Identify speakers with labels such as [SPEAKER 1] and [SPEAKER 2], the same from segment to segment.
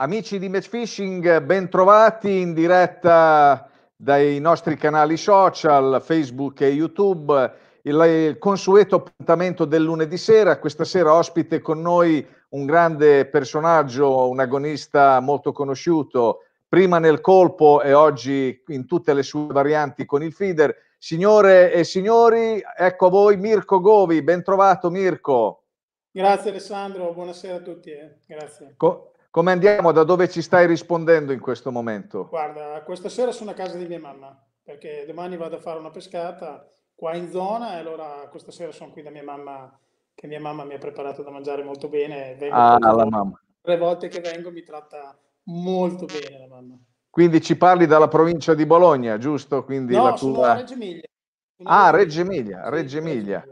[SPEAKER 1] Amici di Match Fishing, ben trovati in diretta dai nostri canali social, Facebook e YouTube. Il, il, consueto appuntamento del lunedì sera. Questa sera ospite con noi un grande personaggio, un agonista molto conosciuto, prima nel colpo e oggi in tutte le sue varianti con il feeder. Signore e signori, ecco a voi Mirko Govi. Ben trovato Mirko.
[SPEAKER 2] Grazie Alessandro, buonasera a tutti. Eh. Grazie.
[SPEAKER 1] Co- come andiamo? Da dove ci stai rispondendo in questo momento?
[SPEAKER 2] Guarda, questa sera sono a casa di mia mamma, perché domani vado a fare una pescata qua in zona e allora questa sera sono qui da mia mamma, che mia mamma mi ha preparato da mangiare molto bene.
[SPEAKER 1] Vengo ah, la mamma.
[SPEAKER 2] Tre volte che vengo mi tratta molto bene la mamma.
[SPEAKER 1] Quindi ci parli dalla provincia di Bologna, giusto? Quindi
[SPEAKER 2] no,
[SPEAKER 1] la
[SPEAKER 2] tua... sono a Reggio Emilia.
[SPEAKER 1] Ah, Reggio Emilia, Reggio Emilia.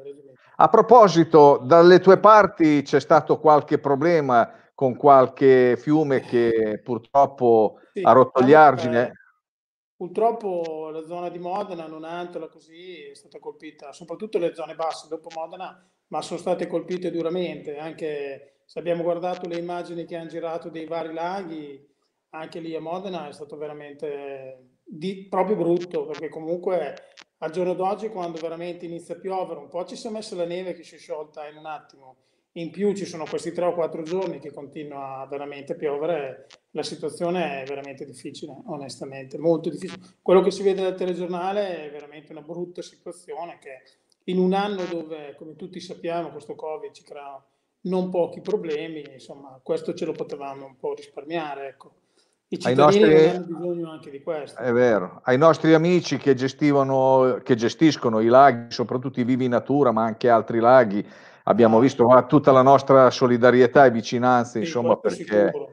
[SPEAKER 1] A proposito, dalle tue parti c'è stato qualche problema con qualche fiume che purtroppo sì, ha rotto gli argini.
[SPEAKER 2] Purtroppo la zona di Modena, Nonantola così, è stata colpita, soprattutto le zone basse dopo Modena, ma sono state colpite duramente. Anche se abbiamo guardato le immagini che hanno girato dei vari laghi, anche lì a Modena è stato veramente di, proprio brutto, perché comunque al giorno d'oggi quando veramente inizia a piovere, un po' ci si è messa la neve che si è sciolta in un attimo, in più ci sono questi tre o quattro giorni che continua veramente a piovere, la situazione è veramente difficile, onestamente, molto difficile. Quello che si vede dal telegiornale è veramente una brutta situazione che in un anno dove, come tutti sappiamo, questo Covid ci crea non pochi problemi, insomma, questo ce lo potevamo un po' risparmiare, ecco. I cittadini nostri... hanno bisogno anche di questo.
[SPEAKER 1] È vero. Ai nostri amici che, gestivano, che gestiscono i laghi, soprattutto i vivi natura, ma anche altri laghi, abbiamo visto tutta la nostra solidarietà e vicinanza, sì, insomma, perché...
[SPEAKER 2] Sicuro,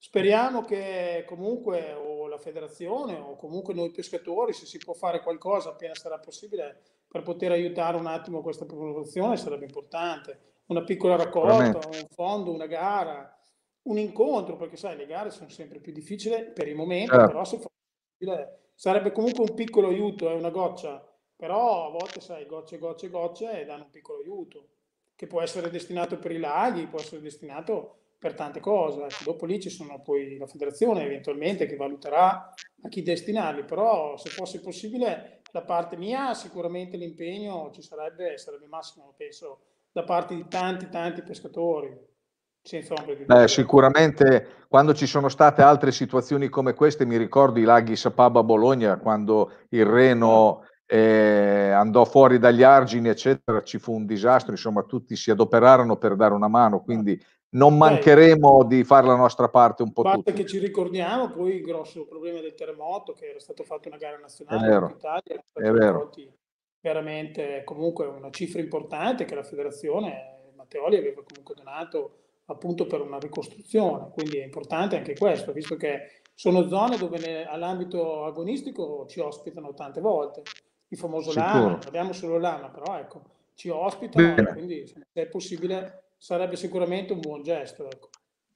[SPEAKER 2] Speriamo che comunque o la federazione o comunque noi pescatori, se si può fare qualcosa appena sarà possibile per poter aiutare un attimo questa popolazione, sarebbe importante. Una piccola raccolta, un fondo, una gara, un incontro, perché sai, le gare sono sempre più difficili per il momento, certo. però se possibile sarebbe comunque un piccolo aiuto, è una goccia però a volte sai gocce, gocce, gocce danno un piccolo aiuto che può essere destinato per i laghi, può essere destinato per tante cose. Dopo lì ci sono poi la federazione eventualmente che valuterà a chi destinarli, però se fosse possibile da parte mia sicuramente l'impegno ci sarebbe, sarebbe massimo, penso, da parte di tanti, tanti pescatori. Senza ombra di
[SPEAKER 1] Beh, sicuramente quando ci sono state altre situazioni come queste, mi ricordo i laghi Sapaba Bologna, quando il Reno eh, andò fuori dagli argini, eccetera, ci fu un disastro, insomma tutti si adoperarono per dare una mano, quindi non mancheremo di fare la nostra parte un po'
[SPEAKER 2] parte
[SPEAKER 1] tutti.
[SPEAKER 2] che ci ricordiamo poi il grosso problema del terremoto, che era stato fatto una gara nazionale in Italia,
[SPEAKER 1] è vero.
[SPEAKER 2] veramente comunque una cifra importante che la federazione Matteoli aveva comunque donato appunto per una ricostruzione, quindi è importante anche questo, visto che sono zone dove all'ambito agonistico ci ospitano tante volte il famoso Sicuro. Lama, abbiamo solo Lama, però ecco, ci ospitano, Bene. quindi se è possibile sarebbe sicuramente un buon gesto. Ecco.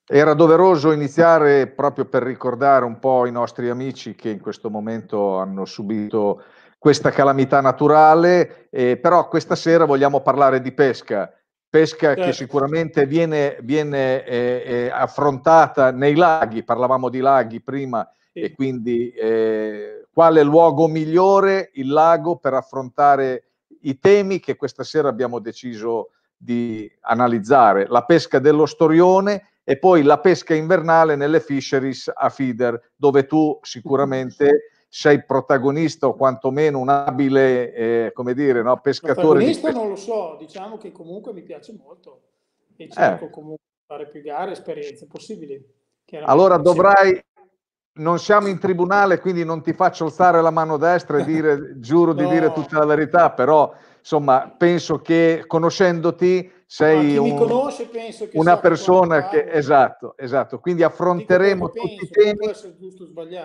[SPEAKER 1] Era doveroso iniziare proprio per ricordare un po' i nostri amici che in questo momento hanno subito questa calamità naturale, eh, però questa sera vogliamo parlare di pesca, pesca certo. che sicuramente viene, viene eh, eh, affrontata nei laghi, parlavamo di laghi prima, sì. e quindi eh, quale luogo migliore il lago per affrontare i temi che questa sera abbiamo deciso di analizzare, la pesca dello storione e poi la pesca invernale nelle fisheries a feeder, dove tu sicuramente sei protagonista o quantomeno un abile, eh, come dire, no, pescatore.
[SPEAKER 2] Protagonista di... non lo so, diciamo che comunque mi piace molto e cerco eh. comunque di fare più gare, esperienze possibili.
[SPEAKER 1] Allora dovrai, non siamo in tribunale, quindi non ti faccio alzare la mano destra e dire, giuro di dire tutta la verità, però insomma penso che conoscendoti sei un,
[SPEAKER 2] conosce,
[SPEAKER 1] una so persona che, esatto, esatto, quindi affronteremo tutti penso, i temi.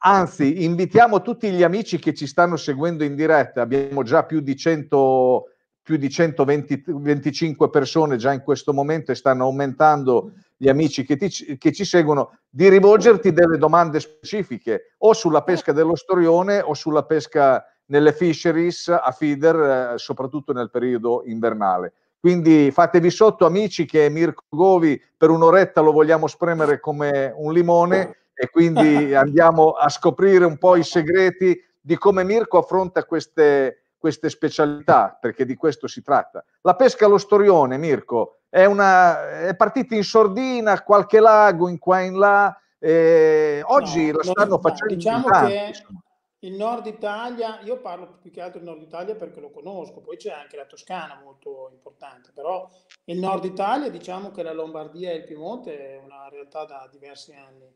[SPEAKER 1] Anzi, invitiamo tutti gli amici che ci stanno seguendo in diretta, abbiamo già più di 100 più di 125 persone già in questo momento e stanno aumentando gli amici che, ti, che, ci seguono, di rivolgerti delle domande specifiche o sulla pesca dello storione o sulla pesca nelle fisheries a feeder, eh, soprattutto nel periodo invernale. Quindi fatevi sotto amici che Mirko Govi per un'oretta lo vogliamo spremere come un limone e quindi andiamo a scoprire un po' i segreti di come Mirko affronta queste, queste specialità, perché di questo si tratta. La pesca allo storione, Mirko, è, una, è partita in sordina, qualche lago in qua e in là, eh, oggi no, la stanno no, facendo
[SPEAKER 2] diciamo che il nord Italia, io parlo più che altro del nord Italia perché lo conosco, poi c'è anche la Toscana molto importante, però il nord Italia diciamo che la Lombardia e il Piemonte è una realtà da diversi anni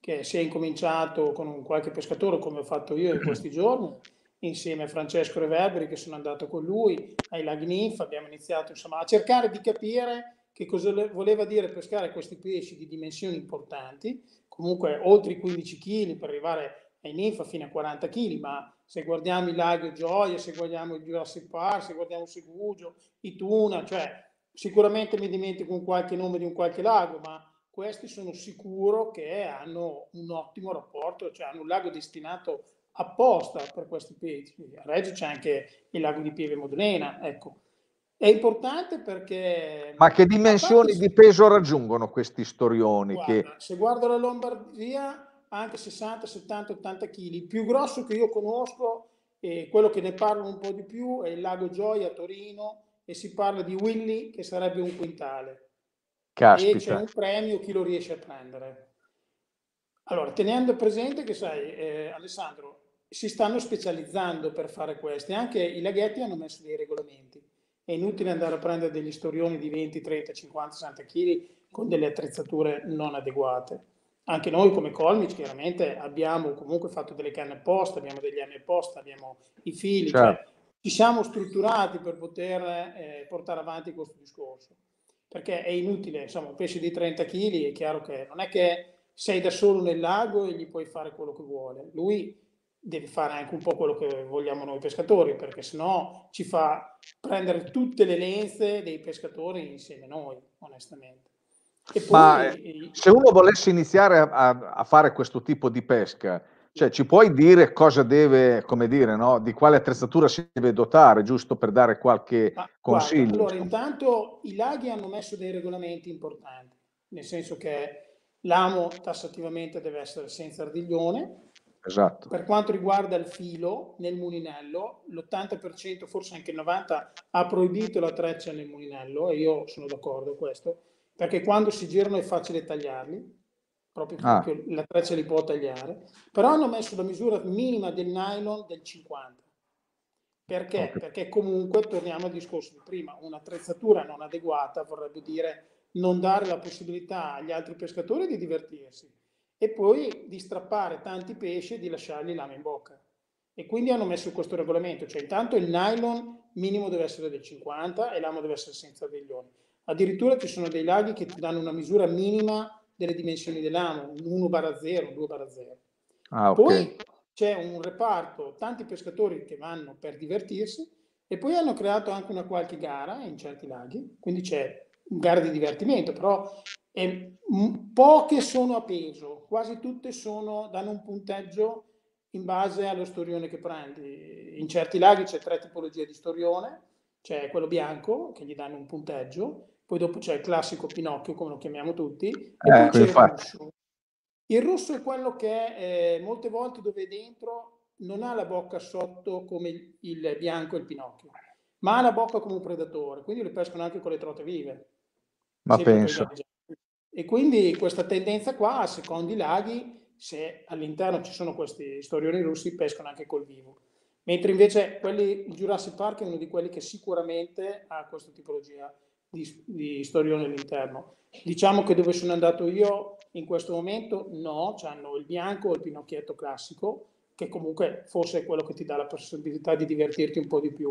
[SPEAKER 2] che si è incominciato con qualche pescatore come ho fatto io in questi giorni insieme a Francesco Reverberi che sono andato con lui ai laghi Ninfa, abbiamo iniziato insomma a cercare di capire che cosa voleva dire pescare questi pesci di dimensioni importanti, comunque oltre i 15 kg per arrivare ai ninfa fino a 40 kg, ma se guardiamo i laghi Gioia, se guardiamo il Jurassic Park, se guardiamo Segugio, i Tuna, cioè sicuramente mi dimentico un qualche nome di un qualche lago, ma questi sono sicuro che hanno un ottimo rapporto, cioè hanno un lago destinato apposta per questi pesci. A Reggio c'è anche il lago di Pieve Modena, ecco. È importante perché...
[SPEAKER 1] Ma che dimensioni di peso raggiungono questi storioni?
[SPEAKER 2] Guarda,
[SPEAKER 1] che...
[SPEAKER 2] Se guardo la Lombardia anche 60, 70, 80 kg. Il più grosso che io conosco, e quello che ne parlo un po' di più, è il Lago Gioia a Torino e si parla di Willy che sarebbe un quintale. Caspita. E c'è un premio chi lo riesce a prendere. Allora, tenendo presente che, sai, eh, Alessandro, si stanno specializzando per fare queste, anche i laghetti hanno messo dei regolamenti. È inutile andare a prendere degli storioni di 20, 30, 50, 60 kg con delle attrezzature non adeguate anche noi come Colmic chiaramente abbiamo comunque fatto delle canne apposta, abbiamo degli anni apposta, abbiamo i fili, cioè certo. cioè, ci siamo strutturati per poter eh, portare avanti questo discorso. Perché è inutile, insomma, un pesce di 30 kg è chiaro che non è che sei da solo nel lago e gli puoi fare quello che vuole. Lui deve fare anche un po' quello che vogliamo noi pescatori, perché sennò ci fa prendere tutte le lenze dei pescatori insieme a noi, onestamente.
[SPEAKER 1] Poi, Ma eh, se uno volesse iniziare a, a, fare questo tipo di pesca, cioè ci puoi dire cosa deve, come dire, no? di quale attrezzatura si deve dotare, giusto per dare qualche Ma, consiglio?
[SPEAKER 2] Guarda, allora, intanto i laghi hanno messo dei regolamenti importanti, nel senso che l'amo tassativamente deve essere senza ardiglione.
[SPEAKER 1] Esatto.
[SPEAKER 2] Per quanto riguarda il filo nel mulinello, l'80%, forse anche il 90%, ha proibito la treccia nel mulinello e io sono d'accordo con questo perché quando si girano è facile tagliarli, proprio ah. perché la treccia li può tagliare, però hanno messo la misura minima del nylon del 50. Perché? Okay. Perché comunque, torniamo al discorso di prima, un'attrezzatura non adeguata vorrebbe dire non dare la possibilità agli altri pescatori di divertirsi e poi di strappare tanti pesci e di lasciarli lama in bocca. E quindi hanno messo questo regolamento, cioè intanto il nylon minimo deve essere del 50 e l'amo deve essere senza veglioni. Addirittura ci sono dei laghi che ti danno una misura minima delle dimensioni dell'amo, un 1 barra 0, un 2 barra 0. Ah, okay. Poi c'è un reparto, tanti pescatori che vanno per divertirsi e poi hanno creato anche una qualche gara in certi laghi, quindi c'è gara di divertimento, però è, poche sono a peso, quasi tutte sono, danno un punteggio in base allo storione che prendi. In certi laghi c'è tre tipologie di storione, c'è quello bianco che gli danno un punteggio, poi dopo c'è il classico Pinocchio, come lo chiamiamo tutti, e poi c'è il rosso. Il rosso è quello che eh, molte volte dove è dentro non ha la bocca sotto come il, il bianco e il Pinocchio, ma ha la bocca come un predatore, quindi le pescano anche con le trote vive.
[SPEAKER 1] Ma penso.
[SPEAKER 2] E quindi questa tendenza qua, secondo i laghi, se all'interno ci sono questi storioni russi, pescano anche col vivo. Mentre invece quelli, il Jurassic Park è uno di quelli che sicuramente ha questa tipologia di, di storione all'interno. Diciamo che dove sono andato io in questo momento no, hanno il bianco o il pinocchietto classico, che comunque forse è quello che ti dà la possibilità di divertirti un po' di più.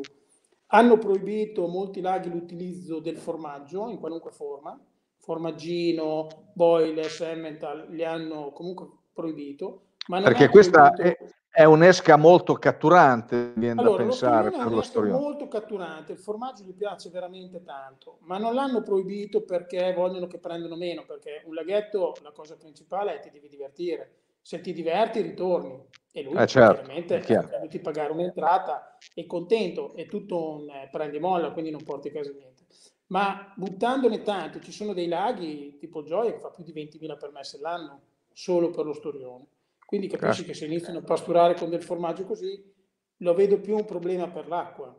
[SPEAKER 2] Hanno proibito molti laghi l'utilizzo del formaggio in qualunque forma, formaggino, boiles, emmental, li hanno comunque proibito.
[SPEAKER 1] Perché questa proibito... è, è un'esca molto catturante, viene allora, da pensare per lo storione.
[SPEAKER 2] molto catturante, il formaggio gli piace veramente tanto, ma non l'hanno proibito perché vogliono che prendano meno, perché un laghetto la cosa principale è che ti devi divertire. Se ti diverti ritorni e lui eh certo, chiaramente devi pagare un'entrata, è contento, è tutto un eh, prendi molla, quindi non porti a casa niente. ma buttandone tanto, ci sono dei laghi tipo Gioia che fa più di 20.000 permesse l'anno solo per lo storione. Quindi capisci che se iniziano a pasturare con del formaggio così, lo vedo più un problema per l'acqua.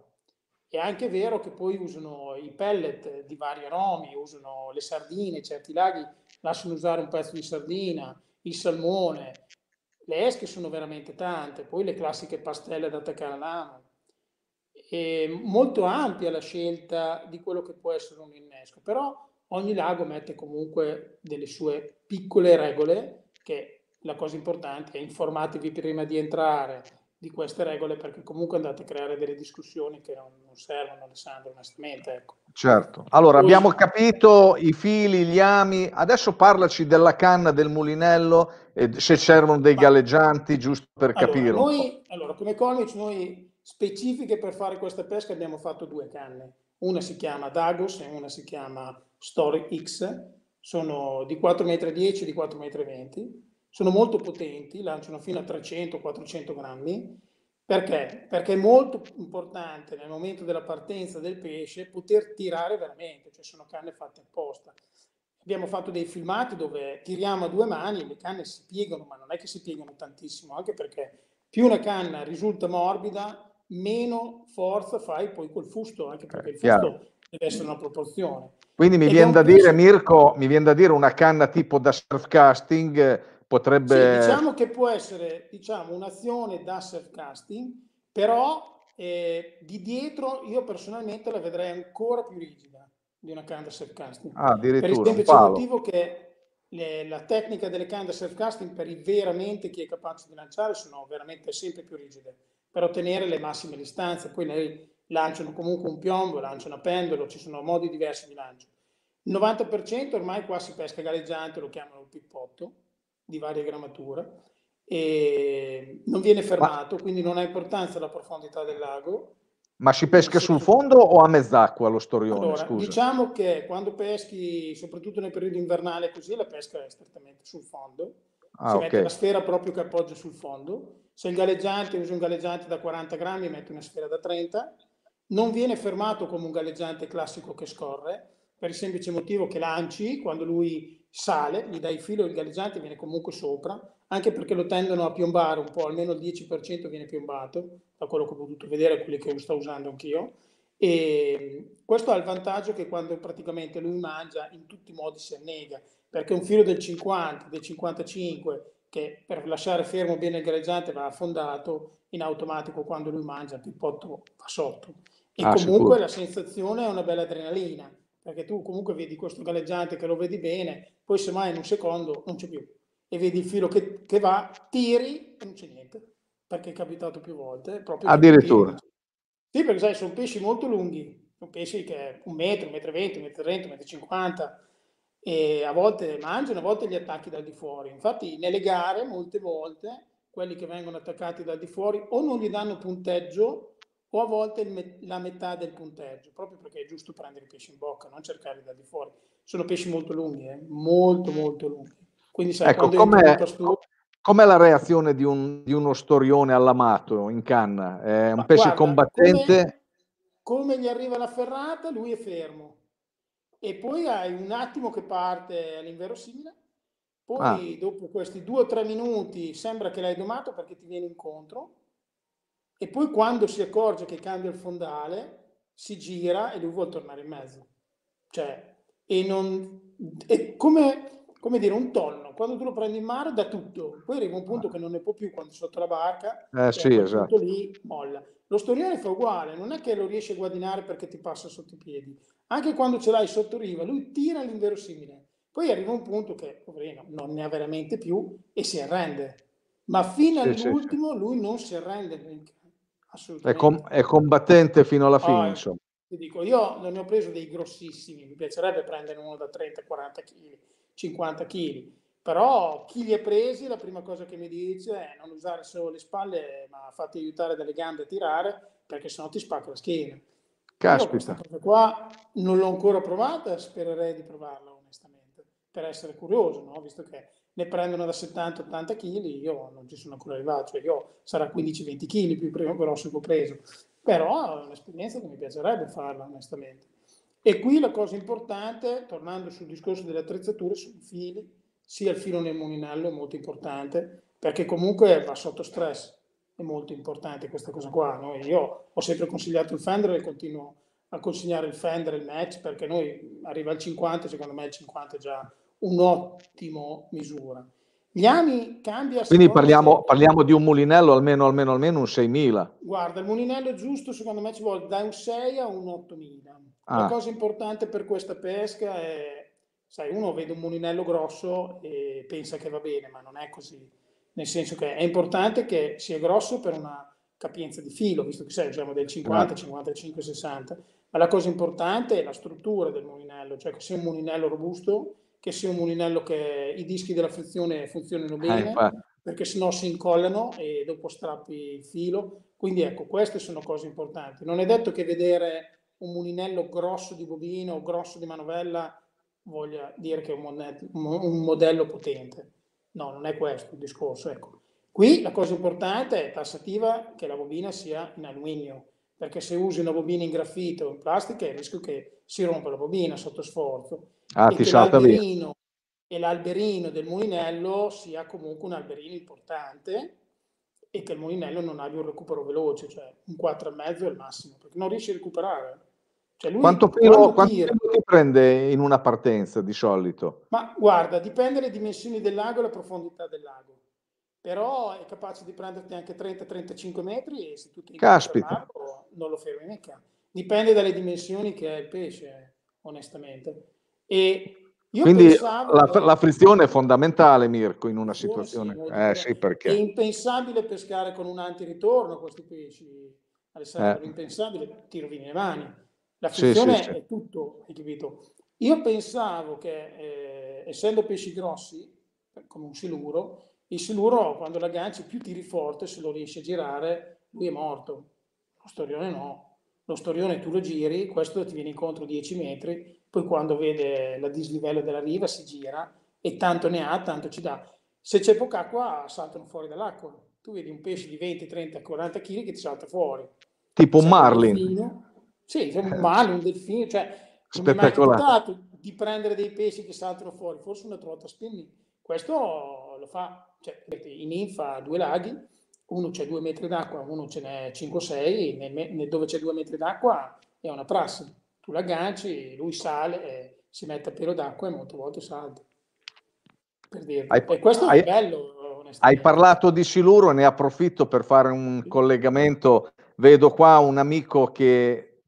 [SPEAKER 2] È anche vero che poi usano i pellet di vari aromi, usano le sardine, certi laghi lasciano usare un pezzo di sardina, il salmone, le esche sono veramente tante, poi le classiche pastelle da attaccare all'amo. È molto ampia la scelta di quello che può essere un innesco, però ogni lago mette comunque delle sue piccole regole che la cosa importante è informatevi prima di entrare di queste regole perché comunque andate a creare delle discussioni che non, non servono Alessandro onestamente ecco.
[SPEAKER 1] certo. Allora Poi, abbiamo capito i fili gli ami. Adesso parlaci della canna del mulinello e se servono dei galleggianti giusto per
[SPEAKER 2] allora,
[SPEAKER 1] capire
[SPEAKER 2] noi, allora come Colmich noi specifiche per fare questa pesca abbiamo fatto due canne. Una si chiama Dagos e una si chiama Story X. Sono di 4,10 m di 4,20 m sono molto potenti, lanciano fino a 300-400 grammi. Perché? Perché è molto importante nel momento della partenza del pesce poter tirare veramente, cioè sono canne fatte apposta. Abbiamo fatto dei filmati dove tiriamo a due mani, le canne si piegano, ma non è che si piegano tantissimo, anche perché più una canna risulta morbida, meno forza fai poi col fusto, anche perché il fusto deve essere una proporzione.
[SPEAKER 1] Quindi mi viene da dire, Mirko, mi viene da dire una canna tipo da surfcasting potrebbe...
[SPEAKER 2] Sì, diciamo che può essere diciamo, un'azione da self-casting, però eh, di dietro io personalmente la vedrei ancora più rigida di una canna self-casting.
[SPEAKER 1] Ah, per
[SPEAKER 2] il semplice motivo che le, la tecnica delle canne self-casting per i veramente chi è capace di lanciare sono veramente sempre più rigide per ottenere le massime distanze. Poi lei lanciano comunque un piombo, lanciano a pendolo, ci sono modi diversi di lancio. Il 90% ormai qua si pesca galleggiante, lo chiamano il pippotto, di varia grammatura e non viene fermato, Ma... quindi non ha importanza la profondità del lago.
[SPEAKER 1] Ma si pesca sì. sul fondo o a mezz'acqua lo storione?
[SPEAKER 2] Allora, scusa. diciamo che quando peschi, soprattutto nel periodo invernale così, la pesca è strettamente sul fondo. Ah, si okay. mette la sfera proprio che appoggia sul fondo. Se il galleggiante usa un galleggiante da 40 grammi, mette una sfera da 30. Non viene fermato come un galleggiante classico che scorre, per il semplice motivo che lanci, quando lui sale, gli dai il filo, il galleggiante viene comunque sopra, anche perché lo tendono a piombare un po', almeno il 10% viene piombato, da quello che ho potuto vedere, quelli che sto usando anch'io. E questo ha il vantaggio che quando praticamente lui mangia, in tutti i modi si annega, perché un filo del 50, del 55, che per lasciare fermo bene il galleggiante va affondato, in automatico quando lui mangia il pippotto va sotto. E ah, comunque sicuro. la sensazione è una bella adrenalina perché tu comunque vedi questo galleggiante che lo vedi bene, poi semmai in un secondo non c'è più e vedi il filo che, che va, tiri e non c'è niente, perché è capitato più volte.
[SPEAKER 1] Addirittura.
[SPEAKER 2] Sì, perché sai, sono pesci molto lunghi, sono pesci che un metro, un metro e venti, un metro e trenta, un metro e cinquanta, e a volte mangiano, a volte li attacchi dal di fuori. Infatti nelle gare molte volte quelli che vengono attaccati dal di fuori o non gli danno punteggio o a volte me- la metà del punteggio, proprio perché è giusto prendere i pesci in bocca, non cercarli da di fuori. Sono pesci molto lunghi, eh? molto molto lunghi. Quindi sai,
[SPEAKER 1] ecco, com'è, pastura... com'è la reazione di, un, di, uno storione all'amato in canna? È un Ma pesce guarda, combattente?
[SPEAKER 2] Come, come gli arriva la ferrata, lui è fermo. E poi hai un attimo che parte all'inverosimile, poi ah. dopo questi due o tre minuti sembra che l'hai domato perché ti viene incontro, e poi quando si accorge che cambia il fondale, si gira e lui vuole tornare in mezzo. Cioè, e non... È come, come dire, un tonno. Quando tu lo prendi in mare dà tutto. Poi arriva un punto che non ne può più quando è sotto la barca.
[SPEAKER 1] Eh sì, esatto.
[SPEAKER 2] lì molla. Lo storione fa uguale, non è che lo riesce a guadagnare perché ti passa sotto i piedi. Anche quando ce l'hai sotto riva, lui tira l'inverosimile. Poi arriva un punto che, poverino, non ne ha veramente più e si arrende. Ma fino sì, all'ultimo sì, lui non si arrende
[SPEAKER 1] assolutamente. È, com- è combattente fino alla fine, oh, insomma.
[SPEAKER 2] Ti dico, io non ne ho preso dei grossissimi, mi piacerebbe prendere uno da 30, 40 kg, 50 kg, però chi li ha presi la prima cosa che mi dice è non usare solo le spalle, ma fatti aiutare dalle gambe a tirare, perché sennò ti spacca la schiena.
[SPEAKER 1] Caspita.
[SPEAKER 2] Io qua non l'ho ancora provata, spererei di provarla onestamente, per essere curioso, no? visto che ne prendono da 70-80 kg, io non ci sono ancora arrivato, cioè io sarà 15-20 kg più grosso che ho preso, però è un'esperienza che mi piacerebbe farla onestamente. E qui la cosa importante, tornando sul discorso delle attrezzature, sono i fili, sia il filo nel mulinello è molto importante, perché comunque va sotto stress, è molto importante questa cosa qua. No? Io ho sempre consigliato il Fender e continuo a consigliare il Fender il Match, perché noi arriva al 50, secondo me il 50 è già un'ottima misura. Gli anni cambia.
[SPEAKER 1] Quindi parliamo, parliamo, di un mulinello almeno, almeno, almeno un 6.000.
[SPEAKER 2] Guarda, il mulinello giusto secondo me ci vuole da un 6 a un 8.000. Ah. La cosa importante per questa pesca è, sai, uno vede un mulinello grosso e pensa che va bene, ma non è così. Nel senso che è importante che sia grosso per una capienza di filo, visto che sei diciamo, del 50, ah. 55, 60. Ma la cosa importante è la struttura del mulinello, cioè che sia un mulinello robusto che sia un mulinello che i dischi della frizione funzionino bene, eh, perché sennò si incollano e dopo strappi il filo. Quindi ecco, queste sono cose importanti. Non è detto che vedere un mulinello grosso di bobina o grosso di manovella voglia dire che è un modello, un modello potente. No, non è questo il discorso. Ecco. Qui la cosa importante è tassativa che la bobina sia in alluminio, perché se usi una bobina in graffito o in plastica è il rischio che si rompa la bobina sotto sforzo
[SPEAKER 1] Ah, salta via.
[SPEAKER 2] E l'alberino del mulinello sia comunque un alberino importante e che il mulinello non abbia un recupero veloce, cioè un 4,5 è il massimo, perché non riesce a recuperare.
[SPEAKER 1] Cioè quanto filo, quanto tira, ti prende in una partenza di solito?
[SPEAKER 2] Ma guarda, dipende dalle dimensioni del lago e la profondità del lago. Però è capace di prenderti anche 30-35 metri e se tu ti
[SPEAKER 1] Caspita.
[SPEAKER 2] non lo fermi mica. Dipende dalle dimensioni che ha il pesce, onestamente. E
[SPEAKER 1] Quindi pensavo, la, la, frizione è fondamentale, Mirko, in una situazione. Sì, eh, sì, perché...
[SPEAKER 2] È impensabile pescare con un antiritorno questi pesci, Alessandro, eh. impensabile, ti rovini le mani. La frizione sì, sì, è tutto, hai capito? Io pensavo che, eh, essendo pesci grossi, come un siluro, il siluro quando l'agganci più tiri forte, se lo riesci a girare, lui è morto. Lo storione no. Lo storione tu lo giri, questo ti viene incontro 10 metri, poi quando vede la dislivello della riva si gira e tanto ne ha, tanto ci dà. Se c'è poca acqua saltano fuori dall'acqua. Tu vedi un pesce di 20, 30, 40 kg che ti salta fuori.
[SPEAKER 1] Tipo un marlin. Un
[SPEAKER 2] sì, un marlin, un delfino, cioè capitato di prendere dei pesci che saltano fuori, forse una trovata spinning. Questo lo fa, cioè, in ninfa ha due laghi, uno c'è due metri d'acqua, uno ce n'è 5-6, dove c'è due metri d'acqua è una prassi tu l'agganci, lui sale, e si mette a pelo d'acqua e molte volte salta. Per dirti. Hai, e questo hai, è bello.
[SPEAKER 1] Hai parlato di siluro, ne approfitto per fare un collegamento. Vedo qua un amico che,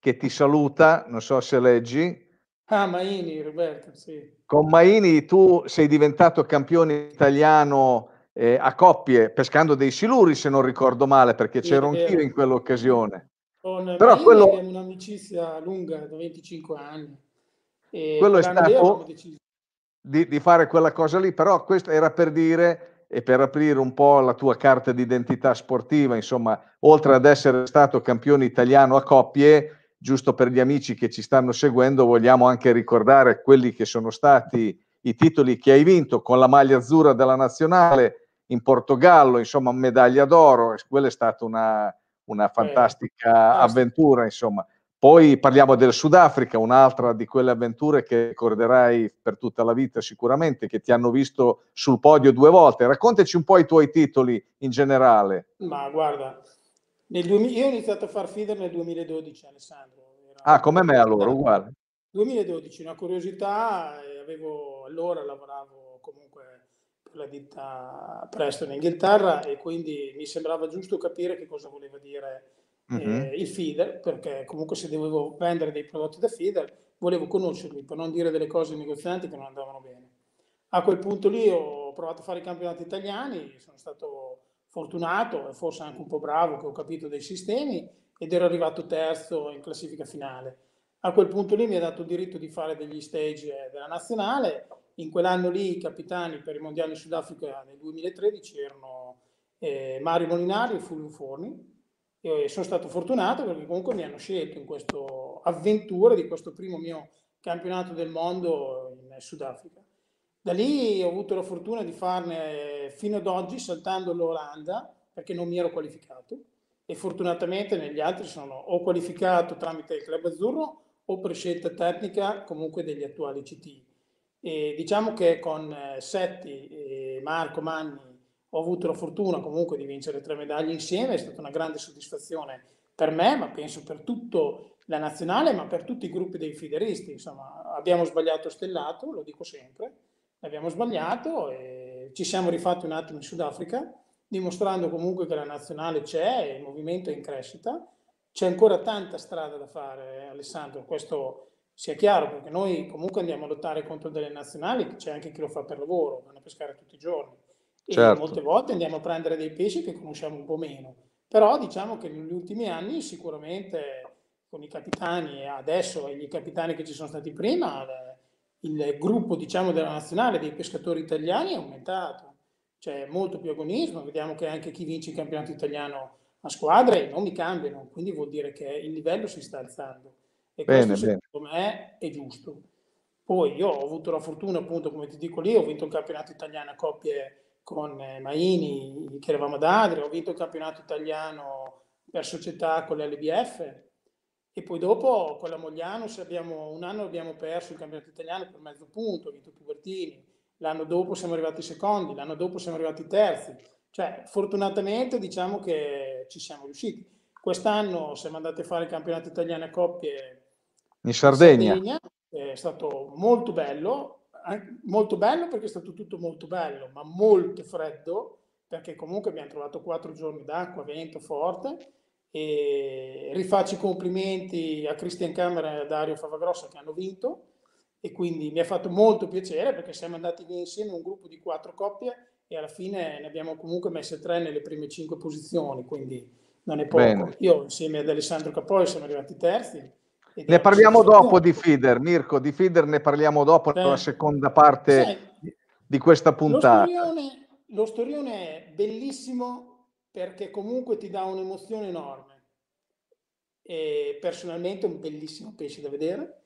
[SPEAKER 1] che ti saluta, non so se leggi.
[SPEAKER 2] Ah, Maini, Roberto, sì.
[SPEAKER 1] Con Maini tu sei diventato campione italiano eh, a coppie pescando dei siluri, se non ricordo male, perché sì, c'ero anch'io in quell'occasione.
[SPEAKER 2] Con Però quello... è un'amicizia lunga, da 25 anni.
[SPEAKER 1] E quello è stato di, di, fare quella cosa lì, però questo era per dire e per aprire un po' la tua carta d'identità sportiva, insomma, oltre ad essere stato campione italiano a coppie, giusto per gli amici che ci stanno seguendo, vogliamo anche ricordare quelli che sono stati i titoli che hai vinto con la maglia azzurra della nazionale in Portogallo, insomma, medaglia d'oro, quella è stata una, una fantastica avventura, insomma. Poi parliamo del Sudafrica, un'altra di quelle avventure che ricorderai per tutta la vita sicuramente, che ti hanno visto sul podio due volte. Raccontaci un po' i tuoi titoli in generale.
[SPEAKER 2] Ma guarda, nel 2000, io ho iniziato a far feeder nel 2012, Alessandro.
[SPEAKER 1] Ah, come me allora, uguale.
[SPEAKER 2] 2012, una curiosità, avevo, allora lavoravo la ditta Preston in Inghilterra e quindi mi sembrava giusto capire che cosa voleva dire mm-hmm. eh, il feeder, perché comunque se dovevo vendere dei prodotti da feeder volevo conoscerli per non dire delle cose negozianti che non andavano bene. A quel punto lì ho provato a fare i campionati italiani, sono stato fortunato e forse anche un po' bravo che ho capito dei sistemi ed ero arrivato terzo in classifica finale. A quel punto lì mi ha dato il diritto di fare degli stage della nazionale in quell'anno lì i capitani per i mondiali in Sudafrica nel 2013 erano eh, Mario Molinari e Fulvio Forni. E sono stato fortunato perché comunque mi hanno scelto in questa avventura di questo primo mio campionato del mondo in Sudafrica. Da lì ho avuto la fortuna di farne fino ad oggi saltando l'Olanda perché non mi ero qualificato e fortunatamente negli altri sono o qualificato tramite il club azzurro o per scelta tecnica comunque degli attuali CT. E diciamo che con eh, Setti e Marco Manni ho avuto la fortuna comunque di vincere tre medaglie insieme, è stata una grande soddisfazione per me, ma penso per tutta la nazionale, ma per tutti i gruppi dei fideristi. Insomma, abbiamo sbagliato stellato, lo dico sempre, abbiamo sbagliato e ci siamo rifatti un attimo in Sudafrica, dimostrando comunque che la nazionale c'è il movimento è in crescita. C'è ancora tanta strada da fare, eh, Alessandro, questo sia chiaro, perché noi comunque andiamo a lottare contro delle nazionali, c'è anche chi lo fa per lavoro, vanno a pescare tutti i giorni. E certo. molte volte andiamo a prendere dei pesci che conosciamo un po' meno. Però diciamo che negli ultimi anni sicuramente con i capitani e adesso e i capitani che ci sono stati prima, il gruppo diciamo, della nazionale dei pescatori italiani è aumentato. C'è molto più agonismo, vediamo che anche chi vince il campionato italiano a squadre i nomi cambiano, quindi vuol dire che il livello si sta alzando. E bene, questo bene. secondo me è giusto. Poi io ho avuto la fortuna, appunto, come ti dico lì, ho vinto il campionato italiano a coppie con eh, Maini, che eravamo ad Adria, ho vinto il campionato italiano per società con l'LBF e poi dopo con la Mogliano abbiamo, un anno abbiamo perso il campionato italiano per mezzo punto, ho vinto Pubertini, l'anno dopo siamo arrivati secondi, l'anno dopo siamo arrivati terzi, cioè fortunatamente diciamo che ci siamo riusciti. Quest'anno siamo andati a fare il campionato italiano a coppie
[SPEAKER 1] in Sardegna. Sardegna
[SPEAKER 2] è stato molto bello, molto bello perché è stato tutto molto bello, ma molto freddo perché comunque abbiamo trovato quattro giorni d'acqua, vento forte e rifaccio i complimenti a Cristian Camera e a Dario Favagrossa che hanno vinto e quindi mi ha fatto molto piacere perché siamo andati via insieme un gruppo di quattro coppie e alla fine ne abbiamo comunque messe tre nelle prime cinque posizioni, quindi non è poco. Bene. Io insieme ad Alessandro Capoi siamo arrivati terzi
[SPEAKER 1] ne parliamo dopo di feeder, Mirko, di feeder ne parliamo dopo eh, nella seconda parte sai, di questa puntata. Lo
[SPEAKER 2] storione, lo storione è bellissimo perché comunque ti dà un'emozione enorme. E personalmente è un bellissimo pesce da vedere.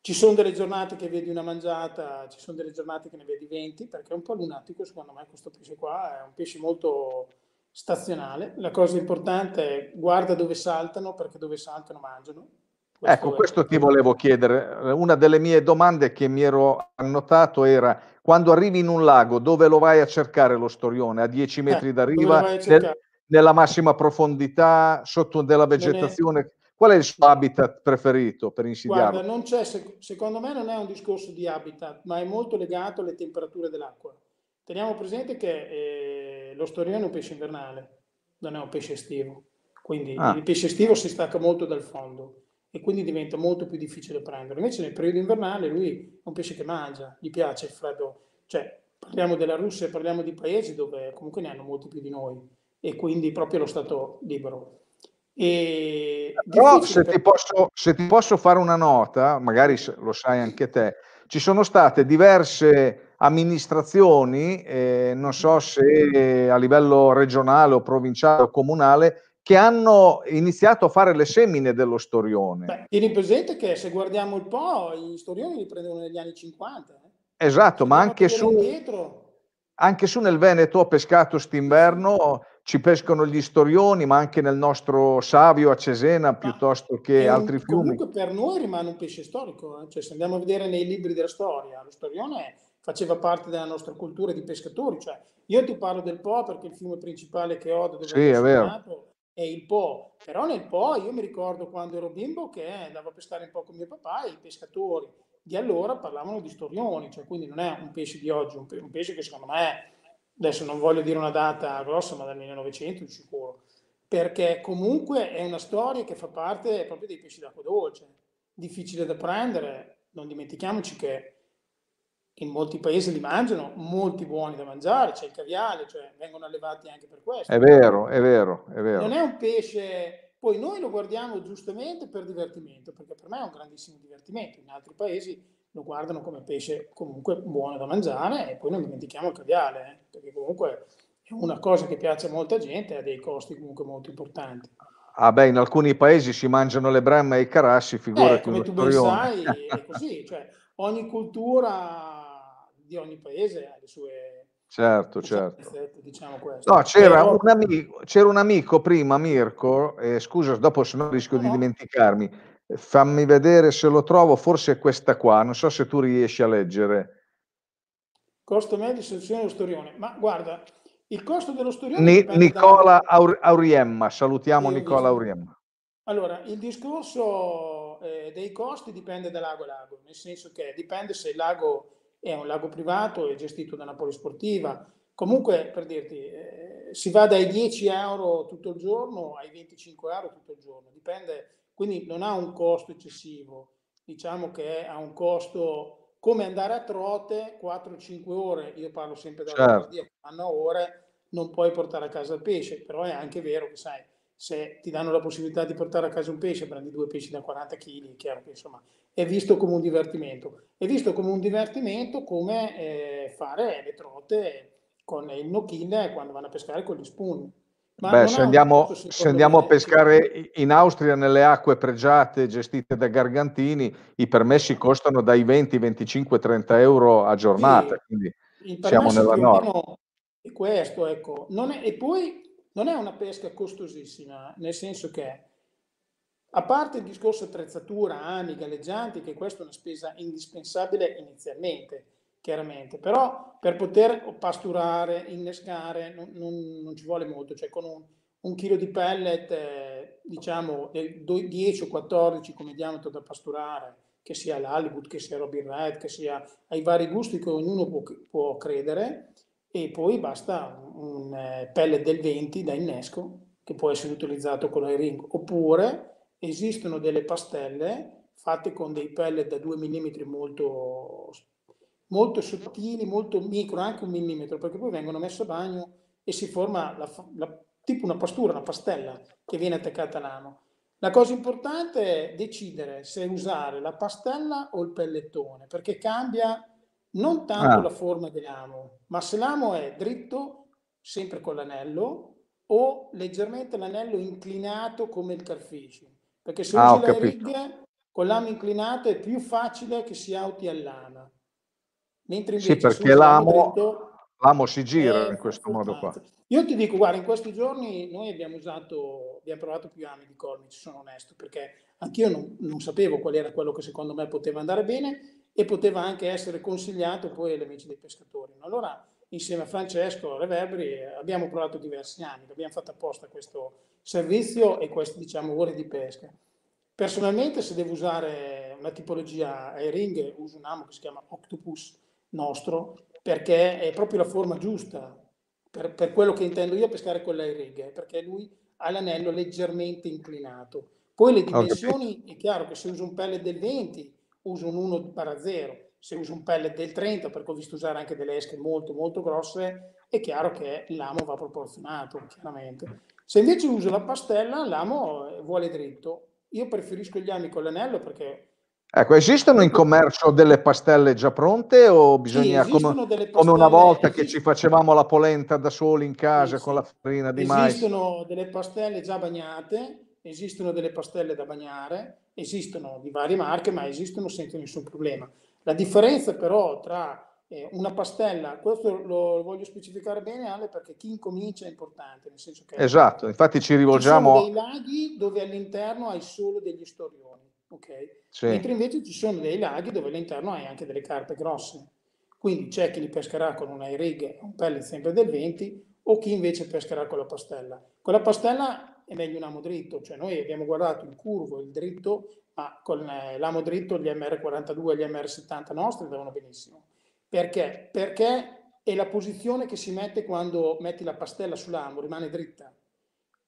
[SPEAKER 2] Ci sono delle giornate che vedi una mangiata, ci sono delle giornate che ne vedi 20, perché è un po' lunatico secondo me questo pesce qua, è un pesce molto stazionale. La cosa importante è guarda dove saltano perché dove saltano mangiano.
[SPEAKER 1] Questo ecco, questo ti volevo chiedere. Una delle mie domande che mi ero annotato era quando arrivi in un lago, dove lo vai a cercare lo storione? A 10 eh, metri eh, da riva, nel, nella massima profondità, sotto della vegetazione? È... Qual è il suo habitat preferito per insidiarlo?
[SPEAKER 2] Guarda, non c'è, secondo me non è un discorso di habitat, ma è molto legato alle temperature dell'acqua. Teniamo presente che eh, lo storione è un pesce invernale, non è un pesce estivo. Quindi ah. il pesce estivo si stacca molto dal fondo e quindi diventa molto più difficile prenderlo. Invece nel periodo invernale lui è un pesce che mangia, gli piace il freddo. Cioè, parliamo della Russia, parliamo di paesi dove comunque ne hanno molti più di noi e quindi proprio lo stato libero.
[SPEAKER 1] E Però se, per... ti posso, se ti posso fare una nota, magari lo sai anche te, ci sono state diverse amministrazioni, eh, non so se a livello regionale o provinciale o comunale, che hanno iniziato a fare le semine dello storione.
[SPEAKER 2] Beh, tieni presente che se guardiamo il po', i storioni li prendono negli anni 50.
[SPEAKER 1] Eh? Esatto, ma anche su, anche su nel Veneto ho pescato st'inverno, ci pescano gli storioni, ma anche nel nostro Savio a Cesena piuttosto che altri fiumi.
[SPEAKER 2] Comunque per noi rimane un pesce storico, eh? cioè se andiamo a vedere nei libri della storia, lo storione è faceva parte della nostra cultura di pescatori. Cioè, io ti parlo del Po perché il fiume principale che ho dove sì, è, nato è il Po, però nel Po io mi ricordo quando ero bimbo che andavo a pescare un po' con mio papà e i pescatori di allora parlavano di storioni, cioè quindi non è un pesce di oggi, un, un pesce che secondo me, adesso non voglio dire una data grossa, ma dal 1900 di sicuro, perché comunque è una storia che fa parte proprio dei pesci d'acqua dolce, difficile da prendere, non dimentichiamoci che in molti paesi li mangiano, molti buoni da mangiare, c'è il caviale, cioè vengono allevati anche per questo.
[SPEAKER 1] È vero, è vero, è vero.
[SPEAKER 2] Non è un pesce, poi noi lo guardiamo giustamente per divertimento, perché per me è un grandissimo divertimento, in altri paesi lo guardano come pesce comunque buono da mangiare e poi non dimentichiamo il caviale, eh, perché comunque è una cosa che piace a molta gente e ha dei costi comunque molto importanti.
[SPEAKER 1] Ah beh, in alcuni paesi si mangiano le bremme e i carassi, figurati. Eh,
[SPEAKER 2] come tu ben sai, è così, cioè ogni cultura di ogni paese ha le sue
[SPEAKER 1] Certo, certo. Diciamo no, c'era, Però... un amico, c'era, un amico, prima, Mirko, eh, scusa, dopo se no rischio no. di dimenticarmi, fammi vedere se lo trovo, forse è questa qua, non so se tu riesci a leggere.
[SPEAKER 2] Costo medio selezione dello storione, ma guarda, il costo dello storione...
[SPEAKER 1] Ni, Nicola da... Auriemma, salutiamo Nicola Auriemma.
[SPEAKER 2] Allora, il discorso eh, dei costi dipende da lago a lago, nel senso che dipende se il lago è un lago privato, è gestito da una polisportiva. Comunque, per dirti, eh, si va dai 10 euro tutto il giorno ai 25 euro tutto il giorno, dipende, quindi non ha un costo eccessivo, diciamo che ha un costo come andare a trote 4-5 ore, io parlo sempre da certo. Lombardia, hanno ore, non puoi portare a casa il pesce, però è anche vero che sai, se ti danno la possibilità di portare a casa un pesce, prendi due pesci da 40 kg, è chiaro che insomma è visto come un divertimento. È visto come un divertimento come eh, fare le trote con il no kill quando vanno a pescare con gli spoon.
[SPEAKER 1] Ma Beh, se andiamo, se andiamo, a pescare in Austria nelle acque pregiate gestite da Gargantini, i permessi costano dai 20, 25, 30 euro a giornata, sì, quindi siamo nella norma.
[SPEAKER 2] Questo, ecco. È, e poi non è una pesca costosissima, nel senso che, a parte il discorso attrezzatura, ani, galleggianti, che questa è una spesa indispensabile inizialmente, chiaramente, però per poter pasturare, innescare, non, non, non ci vuole molto, cioè con un, un chilo di pellet, eh, diciamo 10 o 14 come diametro da pasturare, che sia l'Hollywood, che sia Robin Red, che sia ai vari gusti che ognuno può, può credere, e poi basta un eh, pellet del 20 da innesco che può essere utilizzato con il ring oppure esistono delle pastelle fatte con dei pellet da 2 mm molto, molto sottili, molto micro, anche un millimetro, perché poi vengono messe a bagno e si forma la, la, tipo una pastura, una pastella che viene attaccata all'ano. La cosa importante è decidere se usare la pastella o il pellettone, perché cambia non tanto ah. la forma dell'amo, ma se l'amo è dritto, sempre con l'anello, o leggermente l'anello inclinato come il carfishing. Perché se ah, usi le righe, con l'amo inclinato è più facile che si auti all'ama.
[SPEAKER 1] Mentre invece sì, perché l'amo, dritto, l'amo si gira in questo modo qua.
[SPEAKER 2] Io ti dico, guarda, in questi giorni noi abbiamo usato, abbiamo provato più ami di Colmic, sono onesto, perché anch'io non, non sapevo qual era quello che secondo me poteva andare bene e poteva anche essere consigliato poi agli amici dei pescatori. Allora, insieme a Francesco Reverberi abbiamo provato diversi anni, abbiamo fatto apposta questo servizio e queste diciamo ore di pesca. Personalmente se devo usare una tipologia airing uso un amo che si chiama Octopus nostro perché è proprio la forma giusta per, per quello che intendo io pescare con l'airing perché lui ha l'anello leggermente inclinato. Poi le dimensioni, è chiaro che se uso un pellet del 20 uso un 1 barra 0, se uso un pellet del 30, perché ho visto usare anche delle esche molto molto grosse, è chiaro che l'amo va proporzionato, chiaramente. Se invece uso la pastella, l'amo vuole dritto. Io preferisco gli ami con l'anello perché...
[SPEAKER 1] Ecco, esistono in commercio delle pastelle già pronte o bisogna, sì, come, pastelle, come, una volta che ci facevamo la polenta da soli in casa sì, con la farina di
[SPEAKER 2] esistono
[SPEAKER 1] mais?
[SPEAKER 2] Esistono delle pastelle già bagnate, esistono delle pastelle da bagnare, esistono di varie marche, ma esistono senza nessun problema. La differenza però tra eh, una pastella, questo lo voglio specificare bene Ale perché chi incomincia è importante, nel senso che
[SPEAKER 1] Esatto, infatti ci rivolgiamo
[SPEAKER 2] ci sono dei laghi dove all'interno hai solo degli storioni, ok? Sì. Mentre invece ci sono dei laghi dove all'interno hai anche delle carpe grosse. Quindi c'è chi li pescherà con una rig, un pellet sempre del 20 o chi invece pescherà con la pastella. Con la pastella è meglio un amo dritto, cioè noi abbiamo guardato il curvo, il dritto, ma con eh, l'amo dritto gli MR42 e gli MR70 nostri andavano benissimo. Perché? Perché è la posizione che si mette quando metti la pastella sull'amo, rimane dritta.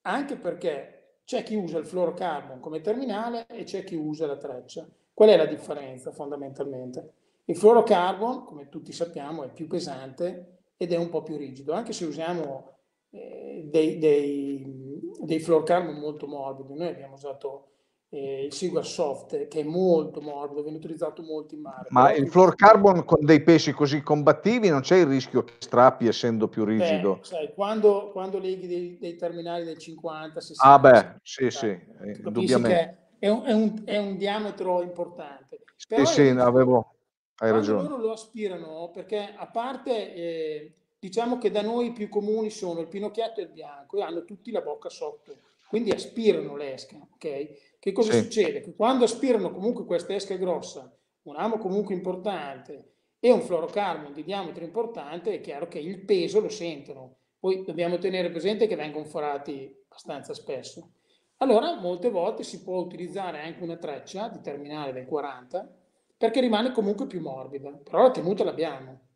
[SPEAKER 2] Anche perché c'è chi usa il fluorocarbon come terminale e c'è chi usa la treccia. Qual è la differenza fondamentalmente? Il fluorocarbon, come tutti sappiamo, è più pesante ed è un po' più rigido, anche se usiamo eh, dei, dei dei floor carbon molto morbidi. Noi abbiamo usato eh, il Sigua Soft che è molto morbido, viene utilizzato molto in mare.
[SPEAKER 1] Ma il floor carbon con dei pesci così combattivi non c'è il rischio che strappi essendo più rigido?
[SPEAKER 2] Beh, sai, quando, quando leghi dei, dei, terminali del 50, 60...
[SPEAKER 1] Ah beh, sì, sì, eh, indubbiamente.
[SPEAKER 2] È un, è, un, è un, diametro importante.
[SPEAKER 1] Però sì, sì, avevo... Hai ragione.
[SPEAKER 2] loro lo aspirano perché a parte... Eh, diciamo che da noi i più comuni sono il pinocchietto e il bianco e hanno tutti la bocca sotto, quindi aspirano l'esca, ok? Che cosa sì. succede? Che quando aspirano comunque questa esca grossa, un amo comunque importante e un fluorocarbon di diametro importante, è chiaro che il peso lo sentono. Poi dobbiamo tenere presente che vengono forati abbastanza spesso. Allora, molte volte si può utilizzare anche una treccia di terminale del 40 perché rimane comunque più morbida, però la tenuta l'abbiamo.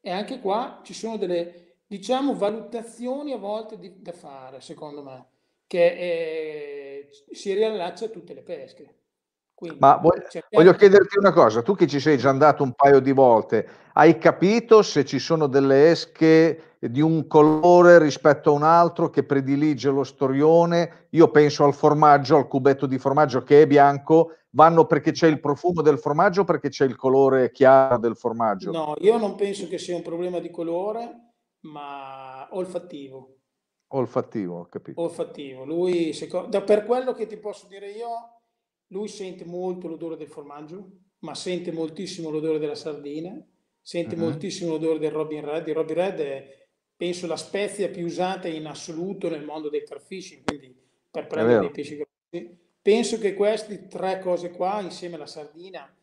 [SPEAKER 2] E anche qua ci sono delle, diciamo, valutazioni a volte di, da fare, secondo me, che eh, si riallaccia a tutte le pesche.
[SPEAKER 1] Quindi, Ma voglio, voglio, chiederti una cosa, tu che ci sei già andato un paio di volte, hai capito se ci sono delle esche di un colore rispetto a un altro che predilige lo storione? Io penso al formaggio, al cubetto di formaggio che è bianco, vanno perché c'è il profumo del formaggio o perché c'è il colore chiaro del formaggio?
[SPEAKER 2] No, io non penso che sia un problema di colore, ma olfattivo.
[SPEAKER 1] Olfattivo, ho capito.
[SPEAKER 2] Olfattivo. Lui, secondo, per quello che ti posso dire io, lui sente molto l'odore del formaggio, ma sente moltissimo l'odore della sardina, sente uh-huh. moltissimo l'odore del Robin Red. Il Robin Red è, penso, la spezia più usata in assoluto nel mondo del carfishing, quindi per prendere dei pesci grossi. Penso che queste tre cose qua, insieme alla sardina,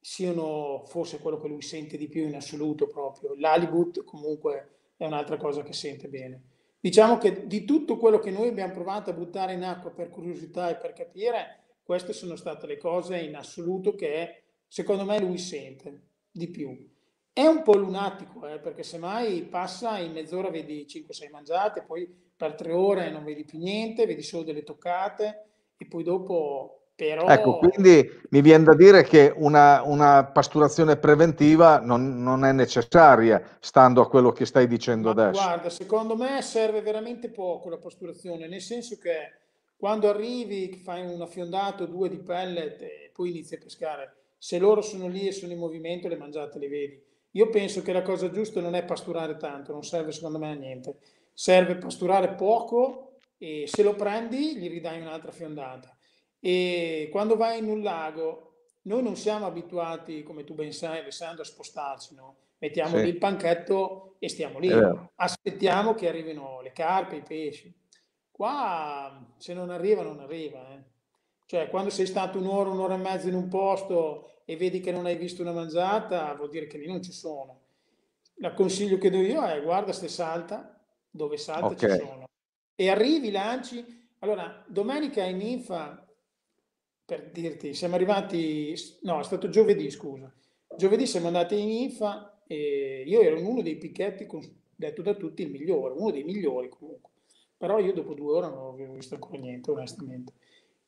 [SPEAKER 2] siano forse quello che lui sente di più in assoluto proprio. L'alibut comunque è un'altra cosa che sente bene. Diciamo che di tutto quello che noi abbiamo provato a buttare in acqua per curiosità e per capire, queste sono state le cose in assoluto che secondo me lui sente di più. È un po' lunatico, eh, perché semmai passa in mezz'ora vedi 5-6 mangiate, poi per tre ore non vedi più niente, vedi solo delle toccate e poi dopo però...
[SPEAKER 1] Ecco, quindi mi viene da dire che una, una pasturazione preventiva non, non, è necessaria, stando a quello che stai dicendo Ma adesso.
[SPEAKER 2] Guarda, secondo me serve veramente poco la pasturazione, nel senso che quando arrivi, fai una fiondata o due di pellet e poi inizi a pescare, se loro sono lì e sono in movimento, le mangiate le vedi. Io penso che la cosa giusta non è pasturare tanto, non serve secondo me a niente. Serve pasturare poco e se lo prendi gli ridai un'altra fiondata. E quando vai in un lago, noi non siamo abituati, come tu ben sai, Alessandro, a spostarci, no? Mettiamo sì. lì il panchetto e stiamo lì. Aspettiamo che arrivino le carpe, i pesci. Qua se non arriva, non arriva. Eh. Cioè, quando sei stato un'ora, un'ora e mezza in un posto e vedi che non hai visto una mangiata, vuol dire che lì non ci sono. Il consiglio che do io è guarda se salta, dove salta okay. ci sono. E arrivi, lanci. Allora, domenica in Ninfa, per dirti, siamo arrivati, no, è stato giovedì, scusa. Giovedì siamo andati in Ninfa e io ero in uno dei picchetti, detto da tutti, il migliore, uno dei migliori comunque però io dopo due ore non avevo visto ancora niente, onestamente.